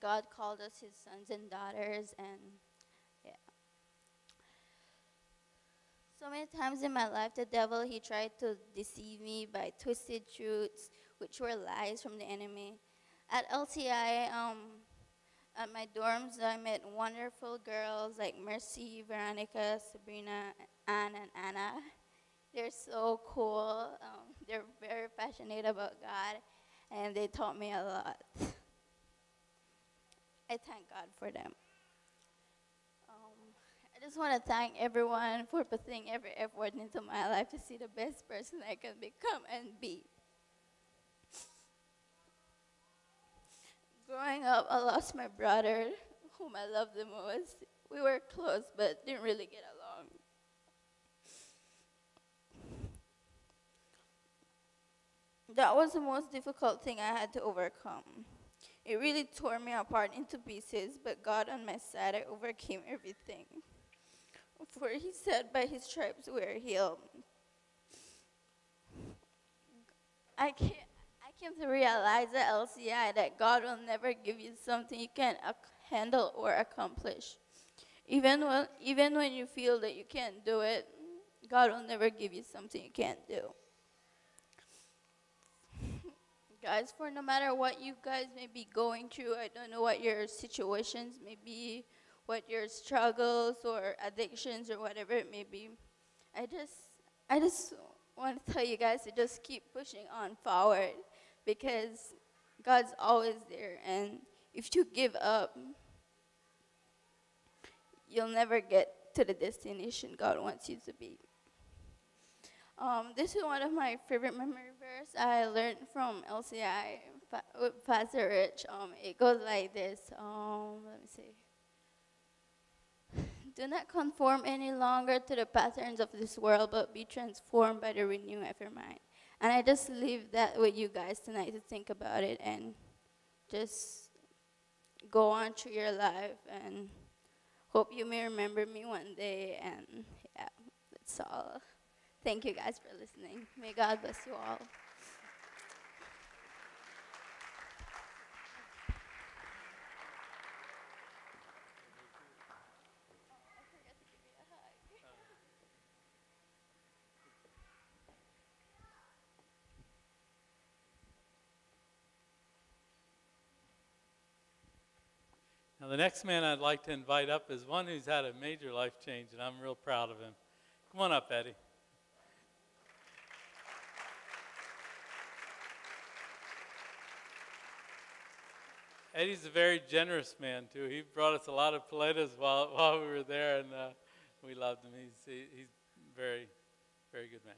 God called us His sons and daughters, and yeah. So many times in my life, the devil he tried to deceive me by twisted truths, which were lies from the enemy. At LCI, um, at my dorms, I met wonderful girls like Mercy, Veronica, Sabrina, Anne, and Anna. They're so cool. Um, they're very passionate about God, and they taught me a lot. I thank God for them. Um, I just want to thank everyone for putting every effort into my life to see the best person I can become and be. Growing up, I lost my brother, whom I loved the most. We were close, but didn't really get along. That was the most difficult thing I had to overcome. It really tore me apart into pieces, but God on my side, I overcame everything. For he said, By his stripes we are healed. I can't. I came to realize at LCI that God will never give you something you can't handle or accomplish. Even when, even when you feel that you can't do it, God will never give you something you can't do. Guys, for no matter what you guys may be going through, I don't know what your situations may be, what your struggles or addictions or whatever it may be. I just, I just want to tell you guys to just keep pushing on forward because God's always there. And if you give up, you'll never get to the destination God wants you to be. Um, this is one of my favorite memory verse I learned from LCI with Pastor Rich. Um, it goes like this. Um, let me see. <laughs> Do not conform any longer to the patterns of this world, but be transformed by the renewing of your mind. And I just leave that with you guys tonight to think about it and just go on through your life and hope you may remember me one day. And yeah, that's all. Thank you guys for listening. May God bless you all. Now, the next man I'd like to invite up is one who's had a major life change, and I'm real proud of him. Come on up, Eddie. Eddie's a very generous man, too. He brought us a lot of paletas while, while we were there, and uh, we loved him. He's, he, he's very, very good man.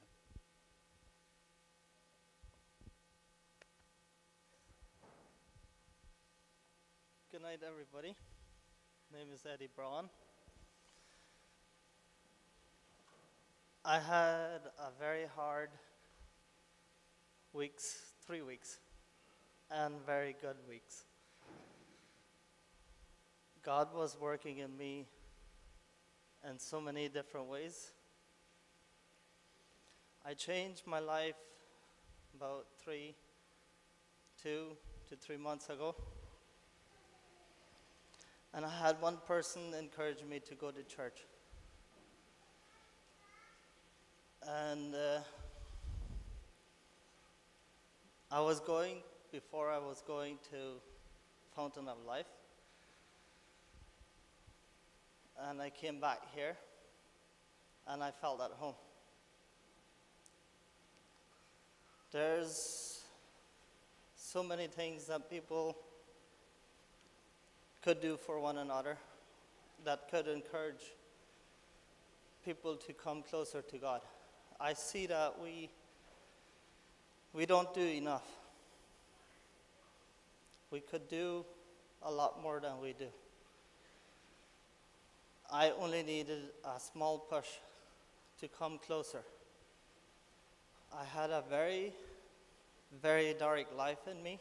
Good night, everybody. My name is Eddie Braun. I had a very hard weeks, three weeks, and very good weeks. God was working in me in so many different ways. I changed my life about three, two to three months ago. And I had one person encourage me to go to church. And uh, I was going, before I was going to Fountain of Life. And I came back here and I felt at home. There's so many things that people could do for one another that could encourage people to come closer to God. I see that we, we don't do enough. We could do a lot more than we do. I only needed a small push to come closer. I had a very, very dark life in me.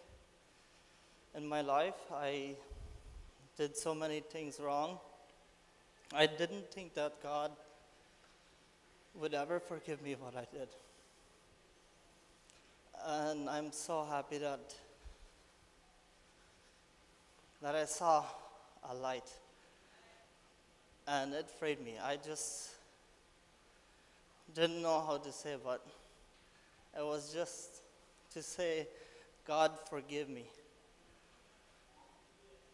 In my life, I did so many things wrong. I didn't think that God would ever forgive me what I did. And I'm so happy that that I saw a light and it freed me. I just didn't know how to say, but it was just to say, God, forgive me.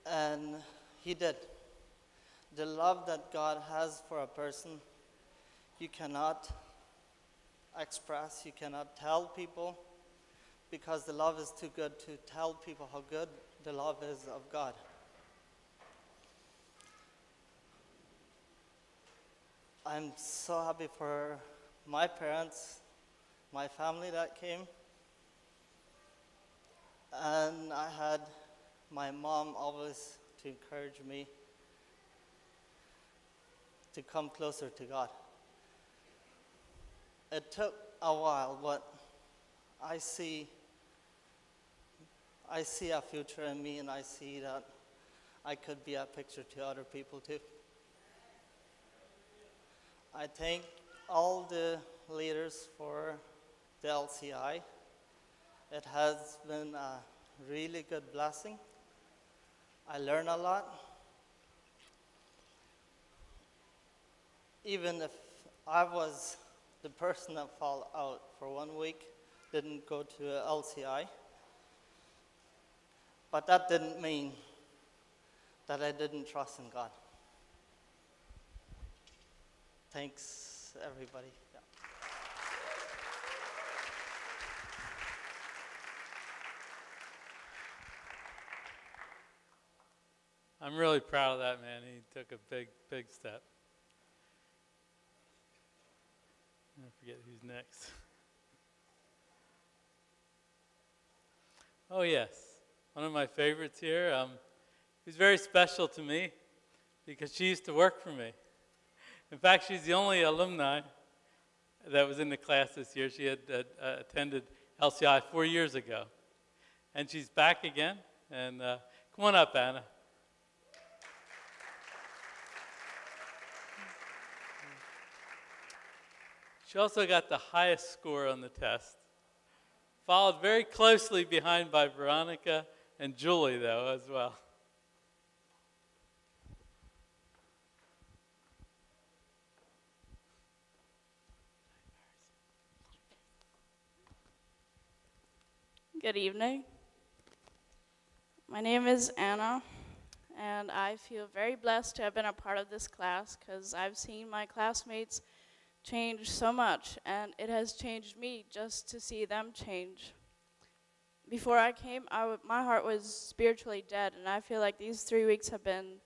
And He did. The love that God has for a person, you cannot express, you cannot tell people, because the love is too good to tell people how good the love is of God. I'm so happy for my parents, my family that came. And I had my mom always to encourage me to come closer to God. It took a while, but I see I see a future in me and I see that I could be a picture to other people too. I thank all the leaders for the LCI. It has been a really good blessing. I learn a lot. Even if I was the person that fell out for one week, didn't go to LCI, but that didn't mean that I didn't trust in God. Thanks, everybody. I'm really proud of that man. He took a big, big step. I forget who's next. Oh, yes. One of my favorites here. Um, who's very special to me because she used to work for me. In fact, she's the only alumni that was in the class this year. She had uh, uh attended LCI four years ago. And she's back again. And uh, come on up, Anna. She also got the highest score on the test, followed very closely behind by Veronica and Julie, though, as well. Good evening. My name is Anna, and I feel very blessed to have been a part of this class because I've seen my classmates change so much, and it has changed me just to see them change. Before I came, my heart was spiritually dead, and I feel like these three weeks have been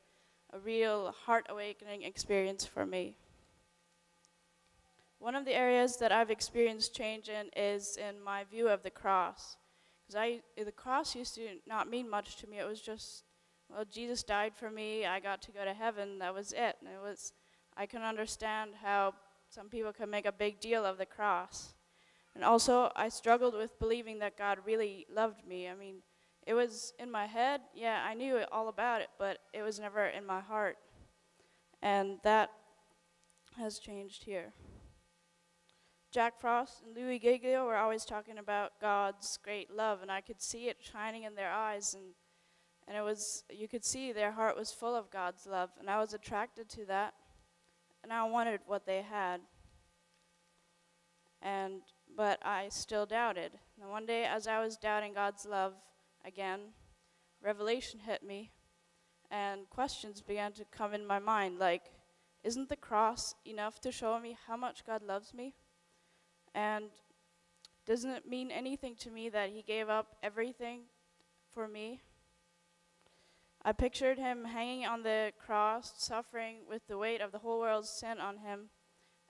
a real heart awakening experience for me. One of the areas that I've experienced change in is in my view of the cross. Because I, the cross used to not mean much to me. It was just, well, Jesus died for me. I got to go to heaven. That was it. And it was, I can understand how some people can make a big deal of the cross. And also, I struggled with believing that God really loved me. I mean, it was in my head. Yeah, I knew all about it, but it was never in my heart. And that has changed here. Jack Frost and Louie Giglio were always talking about God's great love, and I could see it shining in their eyes, and and it was you could see their heart was full of God's love, and I was attracted to that, and I wanted what they had. And but I still doubted. And one day, as I was doubting God's love again, revelation hit me, and questions began to come in my mind, like, isn't the cross enough to show me how much God loves me? And doesn't it mean anything to me that he gave up everything for me? I pictured him hanging on the cross, suffering with the weight of the whole world's sin on him.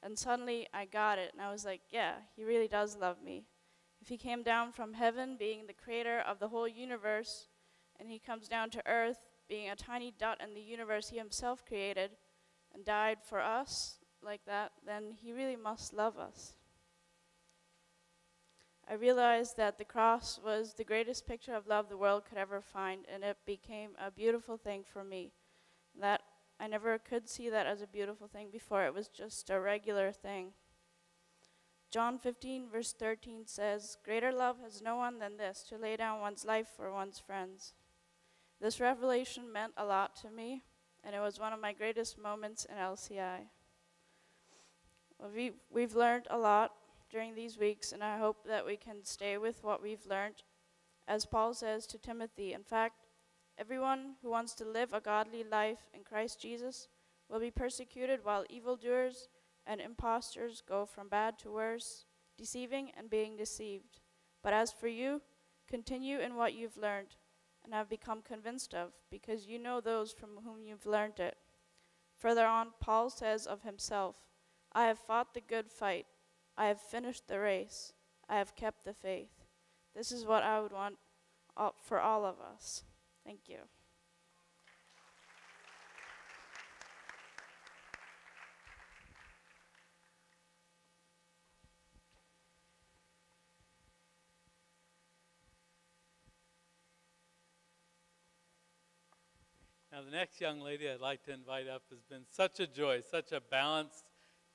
And suddenly I got it, and I was like, yeah, he really does love me. If he came down from heaven, being the creator of the whole universe, and he comes down to earth, being a tiny dot in the universe he himself created, and died for us like that, then he really must love us. I realized that the cross was the greatest picture of love the world could ever find, and it became a beautiful thing for me. That I never could see that as a beautiful thing before, it was just a regular thing. John 15, verse 13 says, Greater love has no one than this, to lay down one's life for one's friends. This revelation meant a lot to me, and it was one of my greatest moments in LCI. We've learned a lot during these weeks, and I hope that we can stay with what we've learned. As Paul says to Timothy, in fact, everyone who wants to live a godly life in Christ Jesus will be persecuted, while evildoers and impostors go from bad to worse, deceiving and being deceived. But as for you, continue in what you've learned and have become convinced of, because you know those from whom you've learned it. Further on, Paul says of himself, I have fought the good fight. I have finished the race. I have kept the faith. This is what I would want for all of us. Thank you. Now, the next young lady I'd like to invite up has been such a joy, such a balanced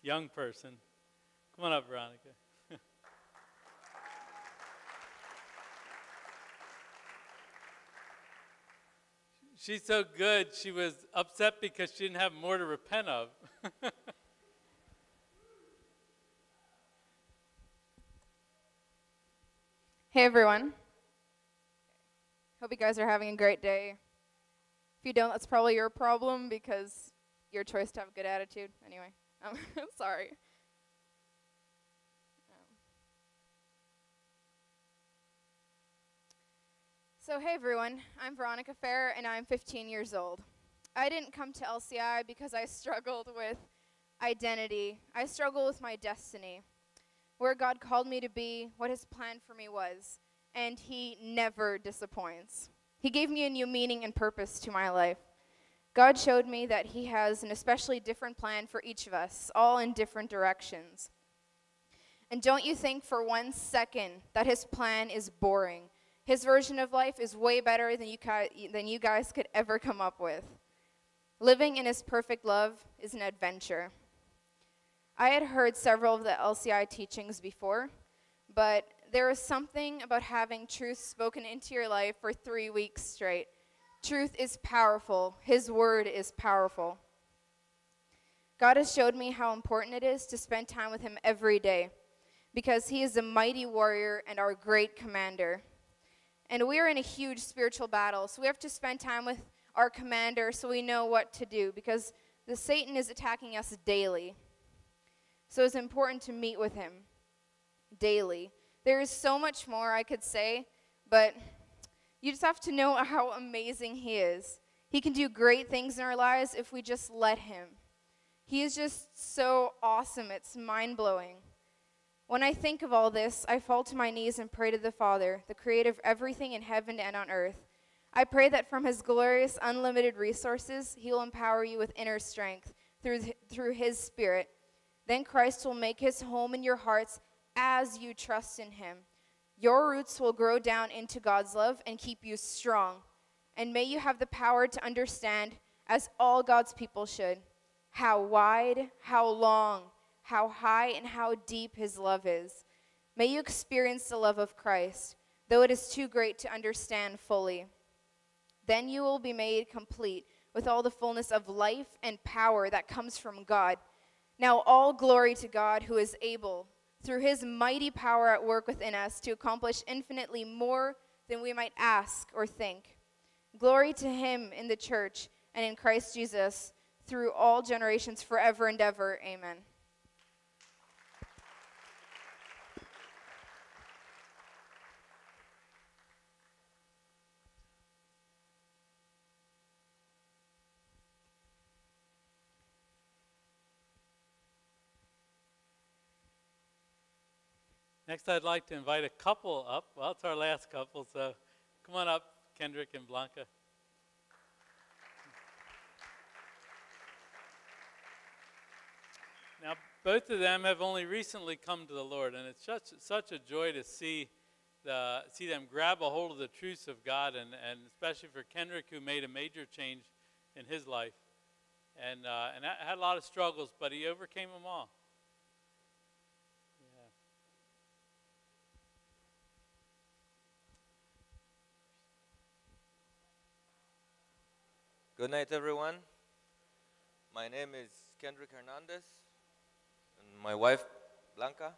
young person. Come on up, Veronica. <laughs> She's so good, she was upset because she didn't have more to repent of. <laughs> Hey everyone. Hope you guys are having a great day. If you don't, that's probably your problem because your choice to have a good attitude. Anyway, <laughs> I'm sorry. So, hey everyone, I'm Veronica Fair and I'm 15 years old. I didn't come to LCI because I struggled with identity, I struggled with my destiny, where God called me to be, what His plan for me was, and He never disappoints. He gave me a new meaning and purpose to my life. God showed me that He has an especially different plan for each of us, all in different directions. And don't you think for one second that His plan is boring his version of life is way better than you, than you guys could ever come up with. Living in His perfect love is an adventure. I had heard several of the LCI teachings before, but there is something about having truth spoken into your life for three weeks straight. Truth is powerful, His word is powerful. God has showed me how important it is to spend time with Him every day because He is a mighty warrior and our great commander. And we are in a huge spiritual battle, so we have to spend time with our commander so we know what to do because the Satan is attacking us daily. So it's important to meet with him daily. There is so much more I could say, but you just have to know <laughs> how amazing he is. He can do great things in our lives if we just let him. He is just so awesome. It's mind blowing. When I think of all this, I fall to my knees and pray to the Father, the creator of everything in heaven and on earth. I pray that from his glorious, unlimited resources, he will empower you with inner strength through, through his Spirit. Then Christ will make his home in your hearts as you trust in him. Your roots will grow down into God's love and keep you strong. And may you have the power to understand, as all God's people should, how wide, how long, how high, and how deep his love is. May you experience the love of Christ, though it is too great to understand fully. Then you will be made complete with all the fullness of life and power that comes from God. Now, all glory to God who is able, through his mighty power at work within us, to accomplish infinitely more than we might ask or think. Glory to him in the church and in Christ Jesus through all generations, forever and ever. Amen. Next, I'd like to invite a couple up. Well, it's our last couple, so come on up, Kendrick and Blanca. Now, both of them have only recently come to the Lord, and it's such, such a joy to see, the, see them grab a hold of the truths of God, and, and especially for Kendrick, who made a major change in his life. And, uh, and had a lot of struggles, but he overcame them all. Good night, everyone. My name is Kendrick Hernandez, and my wife, Blanca.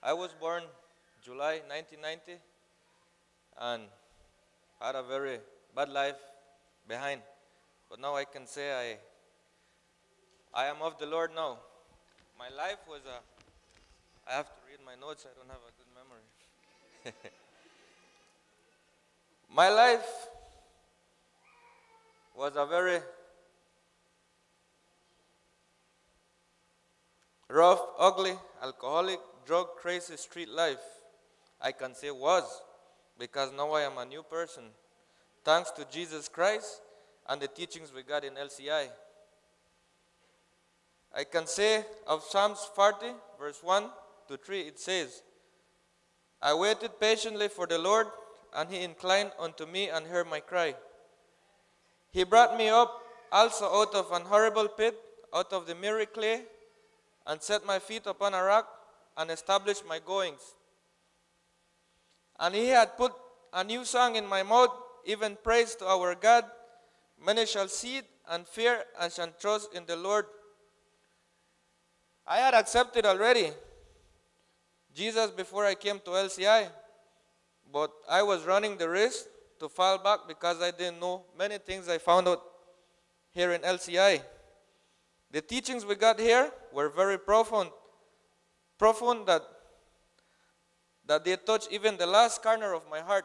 I was born July 1990 and had a very bad life behind. But now I can say I, I am of the Lord now. My life was a, I have to read my notes, I don't have a good memory. <laughs> my life was a very rough, ugly, alcoholic, drug crazy street life. I can say was because now I am a new person thanks to Jesus Christ and the teachings we got in LCI. I can say of Psalms 40, verse 1 to 3, it says, I waited patiently for the Lord, and he inclined unto me and heard my cry. He brought me up also out of an horrible pit, out of the miry clay, and set my feet upon a rock and established my goings. And he had put a new song in my mouth, even praise to our God. Many shall see it and fear and shall trust in the Lord. I had accepted already Jesus before I came to LCI, but I was running the risk to fall back because I didn't know many things I found out here in LCI. The teachings we got here were very profound, profound that, that they touch even the last corner of my heart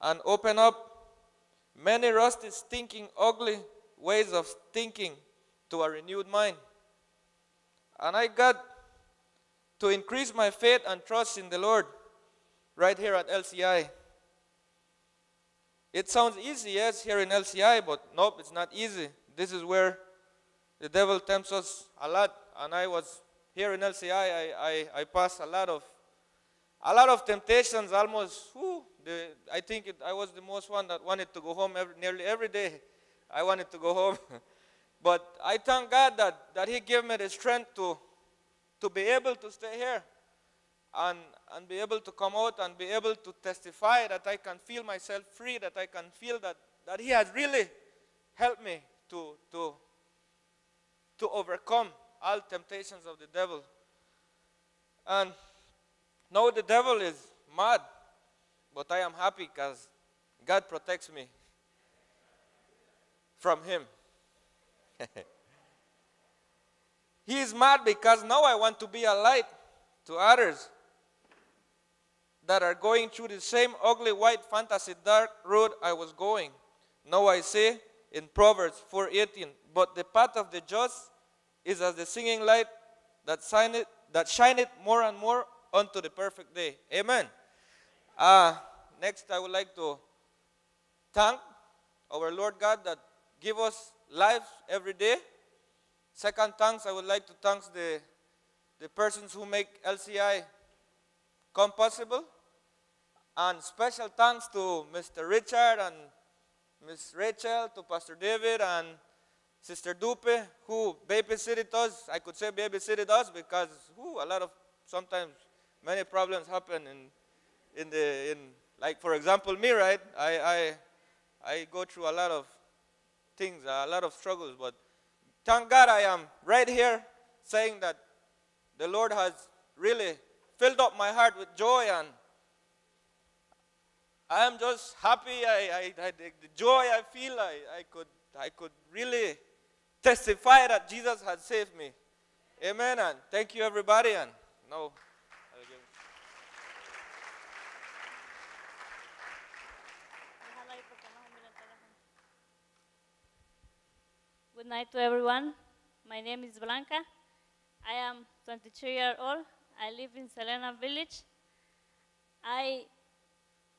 and open up many rusty, stinking, ugly ways of thinking to a renewed mind. And I got to increase my faith and trust in the Lord right here at LCI. It sounds easy, yes, here in LCI, but nope, it's not easy. This is where the devil tempts us a lot. And I was here in LCI, I, I, I passed a lot of a lot of temptations almost whew, the, I think it, I was the most one that wanted to go home every, nearly every day. <laughs> I wanted to go home <laughs> But I thank God that, that He gave me the strength to, to be able to stay here and, and be able to come out and be able to testify that I can feel myself free, that I can feel that, that He has really helped me to, to, to overcome all temptations of the devil. And now the devil is mad, but I am happy because God protects me from him. <laughs> he is mad because now I want to be a light to others that are going through the same ugly white fantasy dark road I was going. Now I say in Proverbs 4:18, but the path of the just is as the singing light that shineth, that shineth more and more unto the perfect day. Amen. Uh, next, I would like to thank our Lord God that give us life every day. Second, thanks, I would like to thank the, the persons who make LCI come possible. And special thanks to Mr. Richard and Miss Rachel, to Pastor David and Sister Dupe, who babysitted us. I could say babysitted us because whew, a lot of sometimes many problems happen in, in the in like for example me, right? I I I go through a lot of things, a lot of struggles, but thank God I am right here saying that the Lord has really filled up my heart with joy and I am just happy. I, I, I the joy I feel, I, I could I could really testify that Jesus has saved me. Amen. And thank you, everybody. And no. Good night to everyone. My name is Blanca. I am 22 years old. I live in Selena Village. I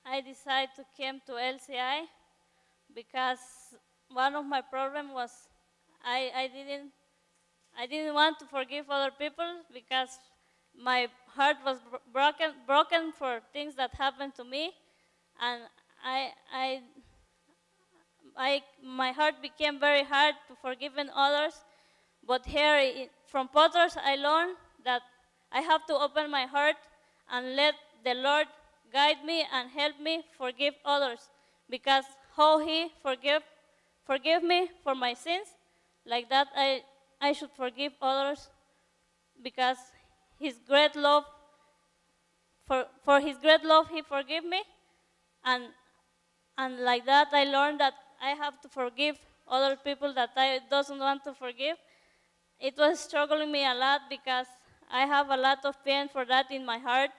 I decided to come to LCI because one of my problems was I, I didn't I didn't want to forgive other people because my heart was bro- broken broken for things that happened to me and I I I my heart became very hard to forgiving others but here from Potters I learned that I have to open my heart and let the Lord guide me and help me forgive others because how he forgive forgive me for my sins like that I, I should forgive others because his great love for, for his great love he forgive me and and like that I learned that I have to forgive other people that I doesn't want to forgive. It was struggling me a lot because I have a lot of pain for that in my heart.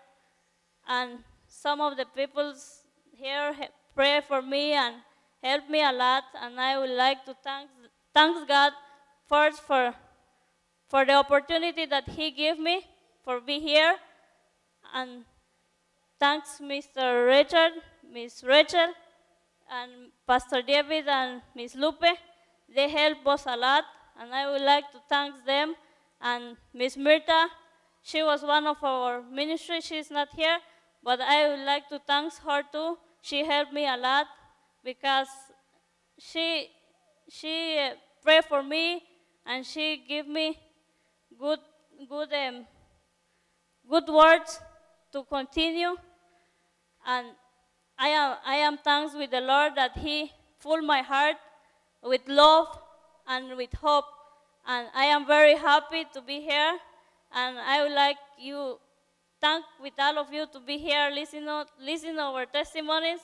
And some of the people here pray for me and help me a lot. And i would like to thank thank god first for for the opportunity that he gave me for be here. And thanks mr richard miss rachel and pastor david and miss lupe. They help us a lot. And i would like to thank them and miss mirta she was one of our ministry she's not here but I would like to thank her too. She helped me a lot because she she uh, prayed for me and she gave me good good um, good words to continue. And I am I am thanks with the Lord that He filled my heart with love and with hope. And I am very happy to be here. And I would like you thank with all of you to be here listening listening our testimonies.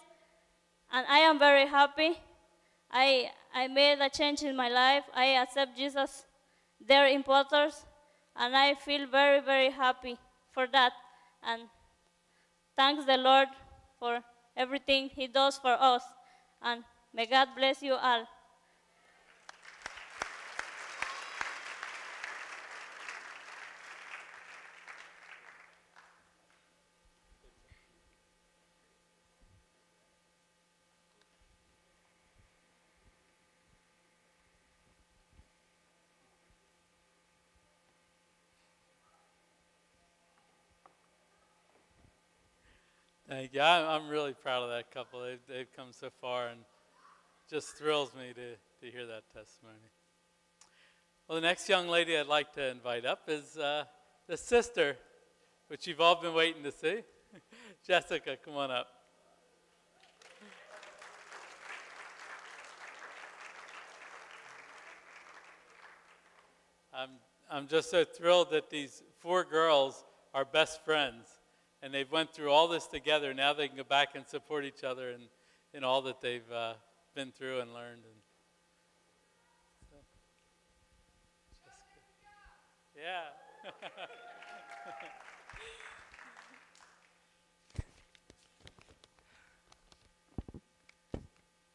And i am very happy. I i made a change in my life. I accept jesus there in potters and i feel very very happy for that. And thanks the lord for everything he does for us. And may god bless you all Thank you. I'm, I'm really proud of that couple. They've, they've come so far and just thrills me to, to hear that testimony. Well, the next young lady I'd like to invite up is uh, the sister, which you've all been waiting to see. <laughs> Jessica, come on up. I'm, I'm just so thrilled that these four girls are best friends and they've went through all this together. Now they can go back and support each other in, in all that they've uh, been through and learned. And so, yeah. <laughs>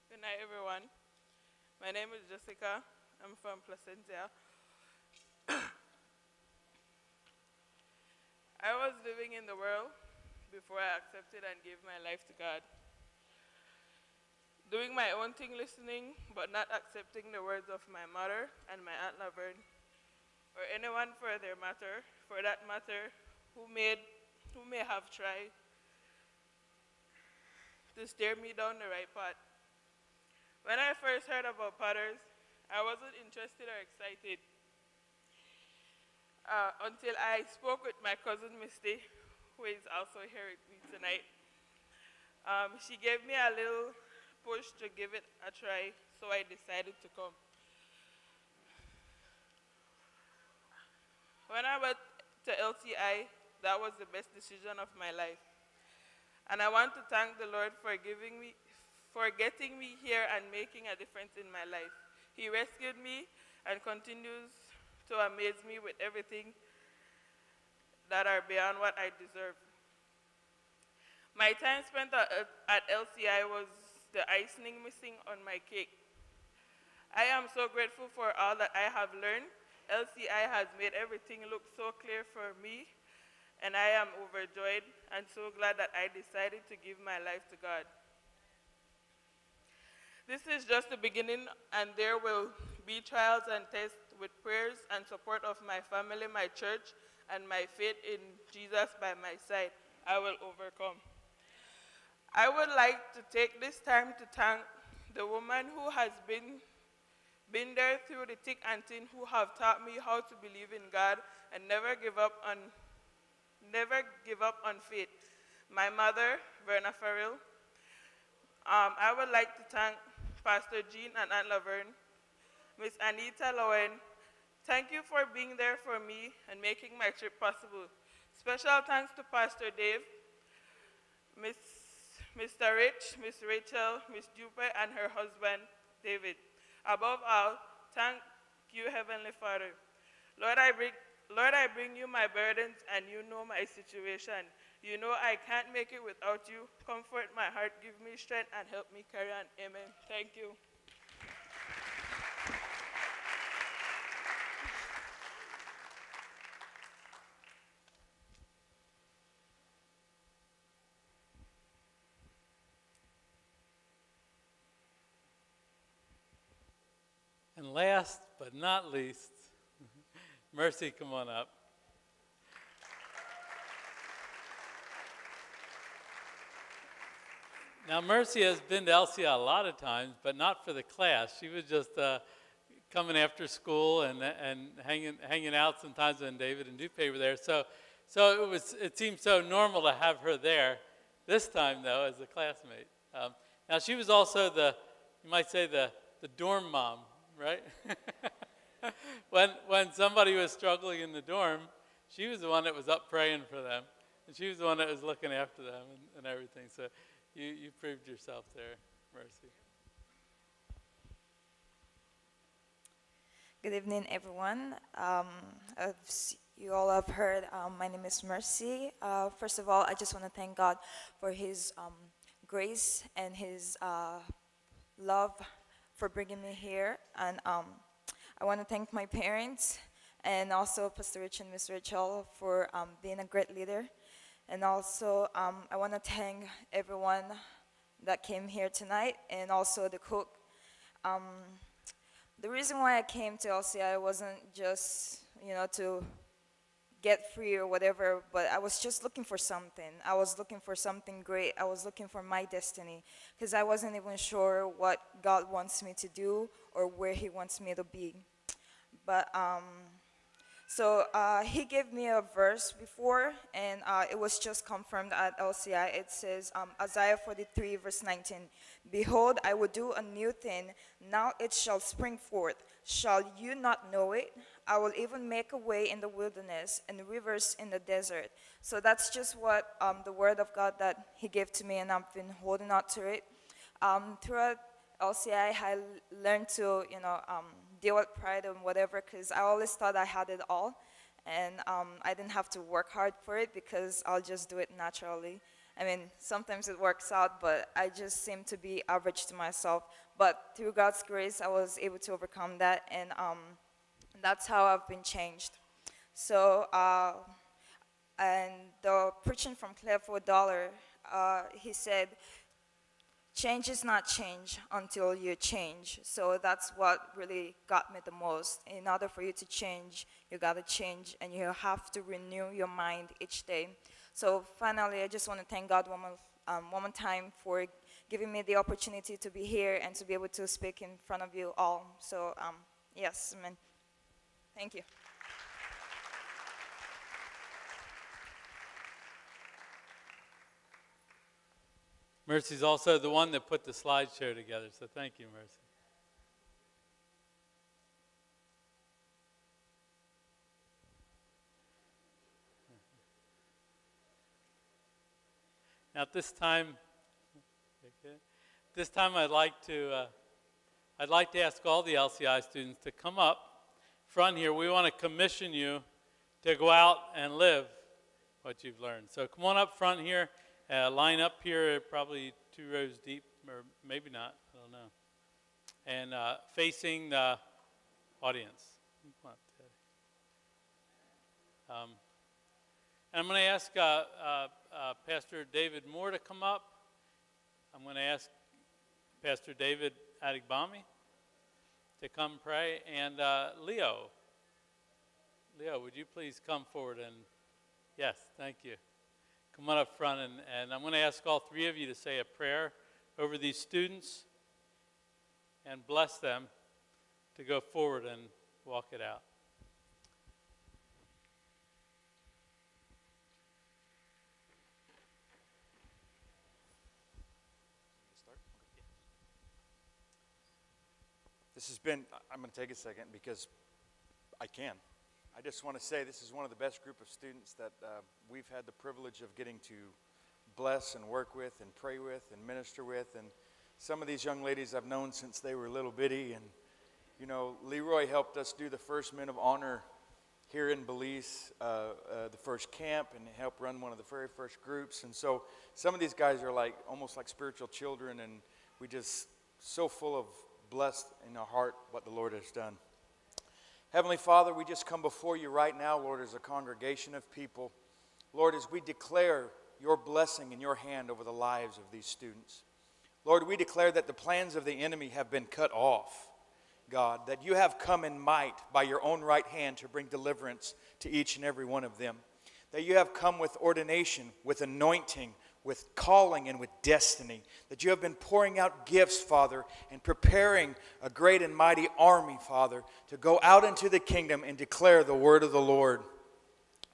Good night, everyone. My name is Jessica. I'm from Placentia. I was living in the world before I accepted and gave my life to God. Doing my own thing, listening, but not accepting the words of my mother and my Aunt Laverne, or anyone for their matter, for that matter, who, made, who may have tried to steer me down the right path. When I first heard about potters, I wasn't interested or excited uh, until I spoke with my cousin Misty, who is also here with me tonight. Um, she gave me a little push to give it a try, so I decided to come. When I went to LCI, that was the best decision of my life. And I want to thank the Lord for giving me, for getting me here and making a difference in my life. He rescued me and continues to amaze me with everything that are beyond what I deserve. My time spent at, at LCI was the icing missing on my cake. I am so grateful for all that I have learned. LCI has made everything look so clear for me, and I am overjoyed and so glad that I decided to give my life to God. This is just the beginning, and there will be trials and tests with prayers and support of my family, my church, and my faith in Jesus by my side. I will overcome. I would like to take this time to thank the woman who has been, been there through the thick and thin, who have taught me how to believe in God and never give up on, never give up on faith. My mother, Verna Farrell. Um, I would like to thank Pastor Jean and Aunt Laverne, Miss Anita Lowen, thank you for being there for me and making my trip possible. Special thanks to Pastor Dave, Miss, Mr. Rich, Miss Rachel, Miss Duper, and her husband, David. Above all, thank you, Heavenly Father. Lord, I bring, Lord, I bring you my burdens, and you know my situation. You know I can't make it without you. Comfort my heart, give me strength, and help me carry on. Amen. Thank you. Last but not least, <laughs> Mercy, come on up. Now, Mercy has been to LCI a lot of times, but not for the class. She was just uh, coming after school and, and hanging, hanging out sometimes when David and Dupe were there. So, so it, was, it seemed so normal to have her there. This time, though, as a classmate. Um, now, she was also the, you might say, the, the dorm mom, right? <laughs> when, when somebody was struggling in the dorm, she was the one that was up praying for them. And she was the one that was looking after them and, and everything. So you, you proved yourself there, Mercy. Good evening, everyone. Um, as you all have heard, um, my name is Mercy. Uh, first of all, I just want to thank God for His um, grace and His uh, love for bringing me here. And um, I want to thank my parents and also Pastor Rich and Miss Rachel for um, being a great leader. And also, um, I want to thank everyone that came here tonight and also the cook. Um, the reason why I came to LCI wasn't just, you know, to get free or whatever, but I was just looking for something. I was looking for something great. I was looking for my destiny because I wasn't even sure what God wants me to do or where He wants me to be. But um, so uh, he gave me a verse before, and uh, it was just confirmed at LCI. It says, um, Isaiah 43, verse 19 Behold, I will do a new thing. Now it shall spring forth. Shall you not know it? I will even make a way in the wilderness and rivers in the desert. So that's just what um, the word of God that he gave to me, and I've been holding on to it. Um, throughout LCI, I learned to, you know, um, deal with pride and whatever, because I always thought I had it all, and um, I didn't have to work hard for it because I'll just do it naturally. I mean, sometimes it works out, but I just seem to be average to myself. But through God's grace, I was able to overcome that, and um, that's how I've been changed. So, uh, and the preaching from Creflo Dollar, uh, he said, change is not change until you change. So that's what really got me the most. In order for you to change, you got to change and you have to renew your mind each day. So finally, I just want to thank God one more, um, one more time for giving me the opportunity to be here and to be able to speak in front of you all. So um, yes, amen. Thank you. Mercy's also the one that put the slideshow together, so thank you, Mercy. Now, at this time, this time I'd like to, uh, I'd like to ask all the LCI students to come up front here. We want to commission you to go out and live what you've learned. So come on up front here. Uh, line up here, probably two rows deep, or maybe not, I don't know. And uh, facing the audience. Um, and I'm going to ask uh, uh, uh, Pastor David Moore to come up. I'm going to ask Pastor David Adigbami to come pray. And uh, Leo, Leo, would you please come forward and, yes, thank you. Come on up front, and, and I'm going to ask all three of you to say a prayer over these students and bless them to go forward and walk it out. This has been, I'm going to take a second because I can. I just want to say this is one of the best group of students that uh, we've had the privilege of getting to bless and work with and pray with and minister with. And some of these young ladies I've known since they were little bitty. And, you know, Leroy helped us do the first Men of Honor here in Belize, uh, uh, the first camp, and helped run one of the very first groups. And so some of these guys are like almost like spiritual children, and we just so full of blessed in our heart what the Lord has done. Heavenly Father, we just come before you right now, Lord, as a congregation of people. Lord, as we declare your blessing in your hand over the lives of these students. Lord, we declare that the plans of the enemy have been cut off, God, that you have come in might by your own right hand to bring deliverance to each and every one of them, that you have come with ordination, with anointing, with calling and with destiny. That you have been pouring out gifts, Father, and preparing a great and mighty army, Father, to go out into the kingdom and declare the word of the Lord.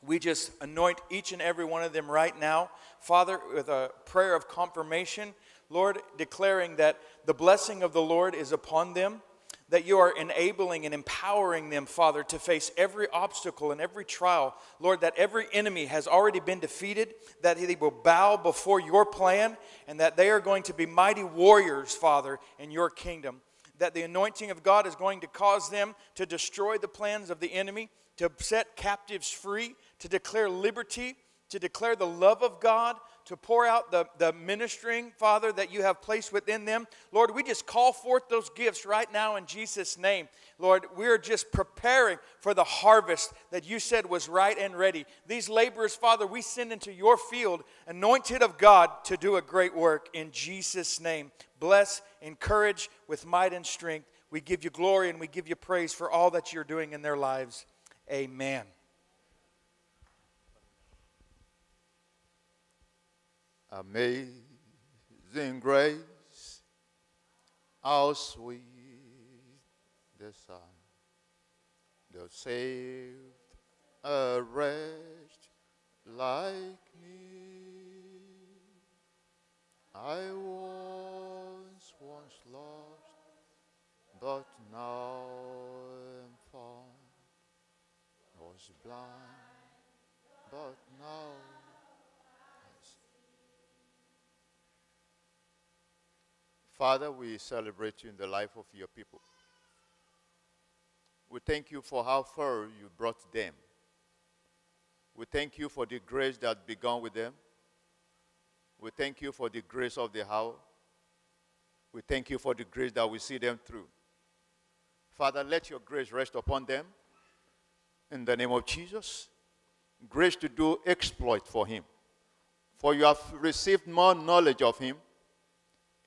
We just anoint each and every one of them right now, Father, with a prayer of confirmation, Lord, declaring that the blessing of the Lord is upon them that you are enabling and empowering them, Father, to face every obstacle and every trial. Lord, that every enemy has already been defeated, that they will bow before your plan, and that they are going to be mighty warriors, Father, in your kingdom. That the anointing of God is going to cause them to destroy the plans of the enemy, to set captives free, to declare liberty, to declare the love of God, to pour out the, the ministering, Father, that you have placed within them. Lord, we just call forth those gifts right now in Jesus' name. Lord, we're just preparing for the harvest that you said was right and ready. These laborers, Father, we send into your field, anointed of God, to do a great work in Jesus' name. Bless, encourage with might and strength. We give you glory and we give you praise for all that you're doing in their lives. Amen. Amazing grace, how sweet the sound the saved a wretch like me. I was once lost, but now am found. Was blind, but now I see. Father, we celebrate you in the life of your people. We thank you for how far you brought them. We thank you for the grace that began with them. We thank you for the grace of the how. We thank you for the grace that we see them through. Father, let your grace rest upon them in the name of Jesus. Grace to do exploit for him. For you have received more knowledge of him.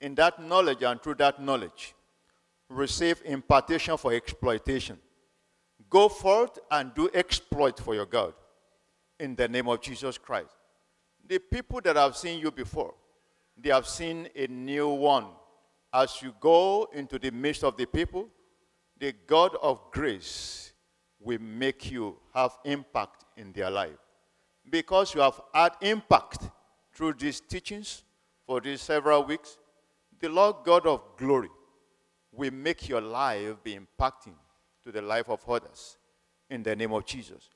In that knowledge and through that knowledge, receive impartation for exploitation. Go forth and do exploit for your God in the name of Jesus Christ. The people that have seen you before, they have seen a new one. As you go into the midst of the people, the God of grace will make you have impact in their life. Because you have had impact through these teachings for these several weeks, the Lord God of glory will make your life be impacting to the life of others in the name of Jesus.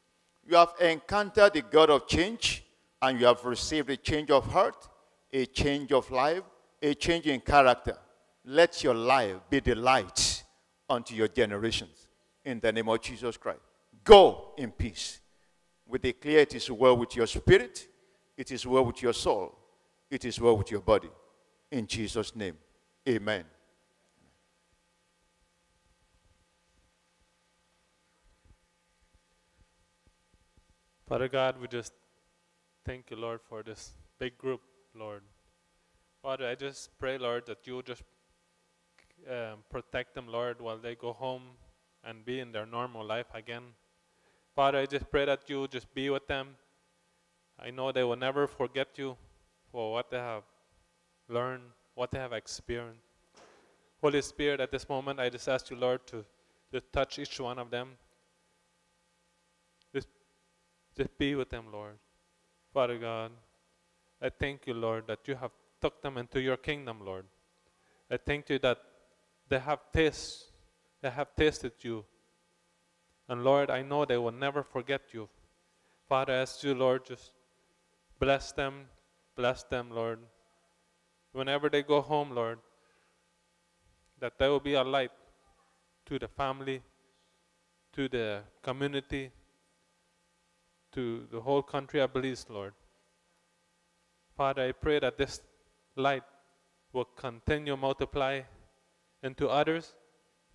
You have encountered the God of change and you have received a change of heart, a change of life, a change in character. Let your life be the light unto your generations in the name of Jesus Christ. Go in peace. We declare it is well with your spirit, it is well with your soul, it is well with your body. In Jesus' name, amen. Father God, we just thank you, Lord, for this big group, Lord. Father, I just pray, Lord, that you just um, protect them, Lord, while they go home and be in their normal life again. Father, I just pray that you just be with them. I know they will never forget you for what they have learned, what they have experienced. Holy Spirit, at this moment, I just ask you, Lord, to, to touch each one of them. Just, just be with them, Lord. Father God, I thank you, Lord, that you have took them into your kingdom, Lord. I thank you that they have tasted, they have tasted you. And Lord, I know they will never forget you. Father, I ask you, Lord, just bless them, bless them, Lord. Whenever they go home, Lord, that they will be a light to the family, to the community, to the whole country of Belize, Lord. Father, I pray that this light will continue multiply into others,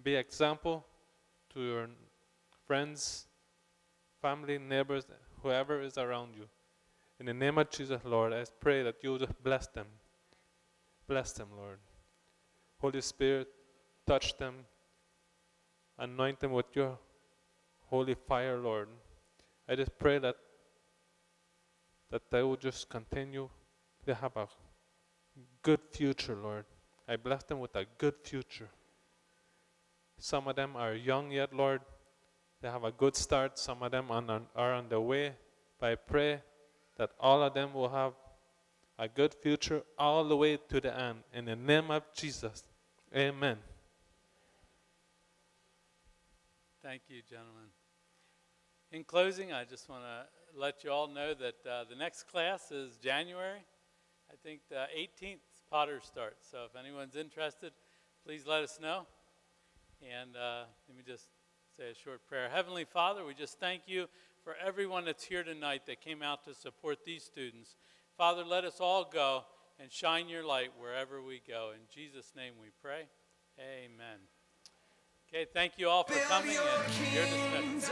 be example to your friends, family, neighbors, whoever is around you. In the name of Jesus, Lord, I pray that you just bless them. Bless them, Lord. Holy Spirit, touch them. Anoint them with your holy fire, Lord. I just pray that that they will just continue to have a good future, Lord. I bless them with a good future. Some of them are young yet, Lord. They have a good start. Some of them are on, are on the way. But I pray that all of them will have a good future all the way to the end. In the name of Jesus. Amen. Thank you, gentlemen. In closing, I just want to let you all know that uh, the next class is January. I think the 18th Potter starts. So if anyone's interested, please let us know. And uh, let me just say a short prayer. Heavenly Father, we just thank you for everyone that's here tonight that came out to support these students. Father, let us all go and shine your light wherever we go. In Jesus' name we pray. Amen. Okay, thank you all for coming, and you're dismissed.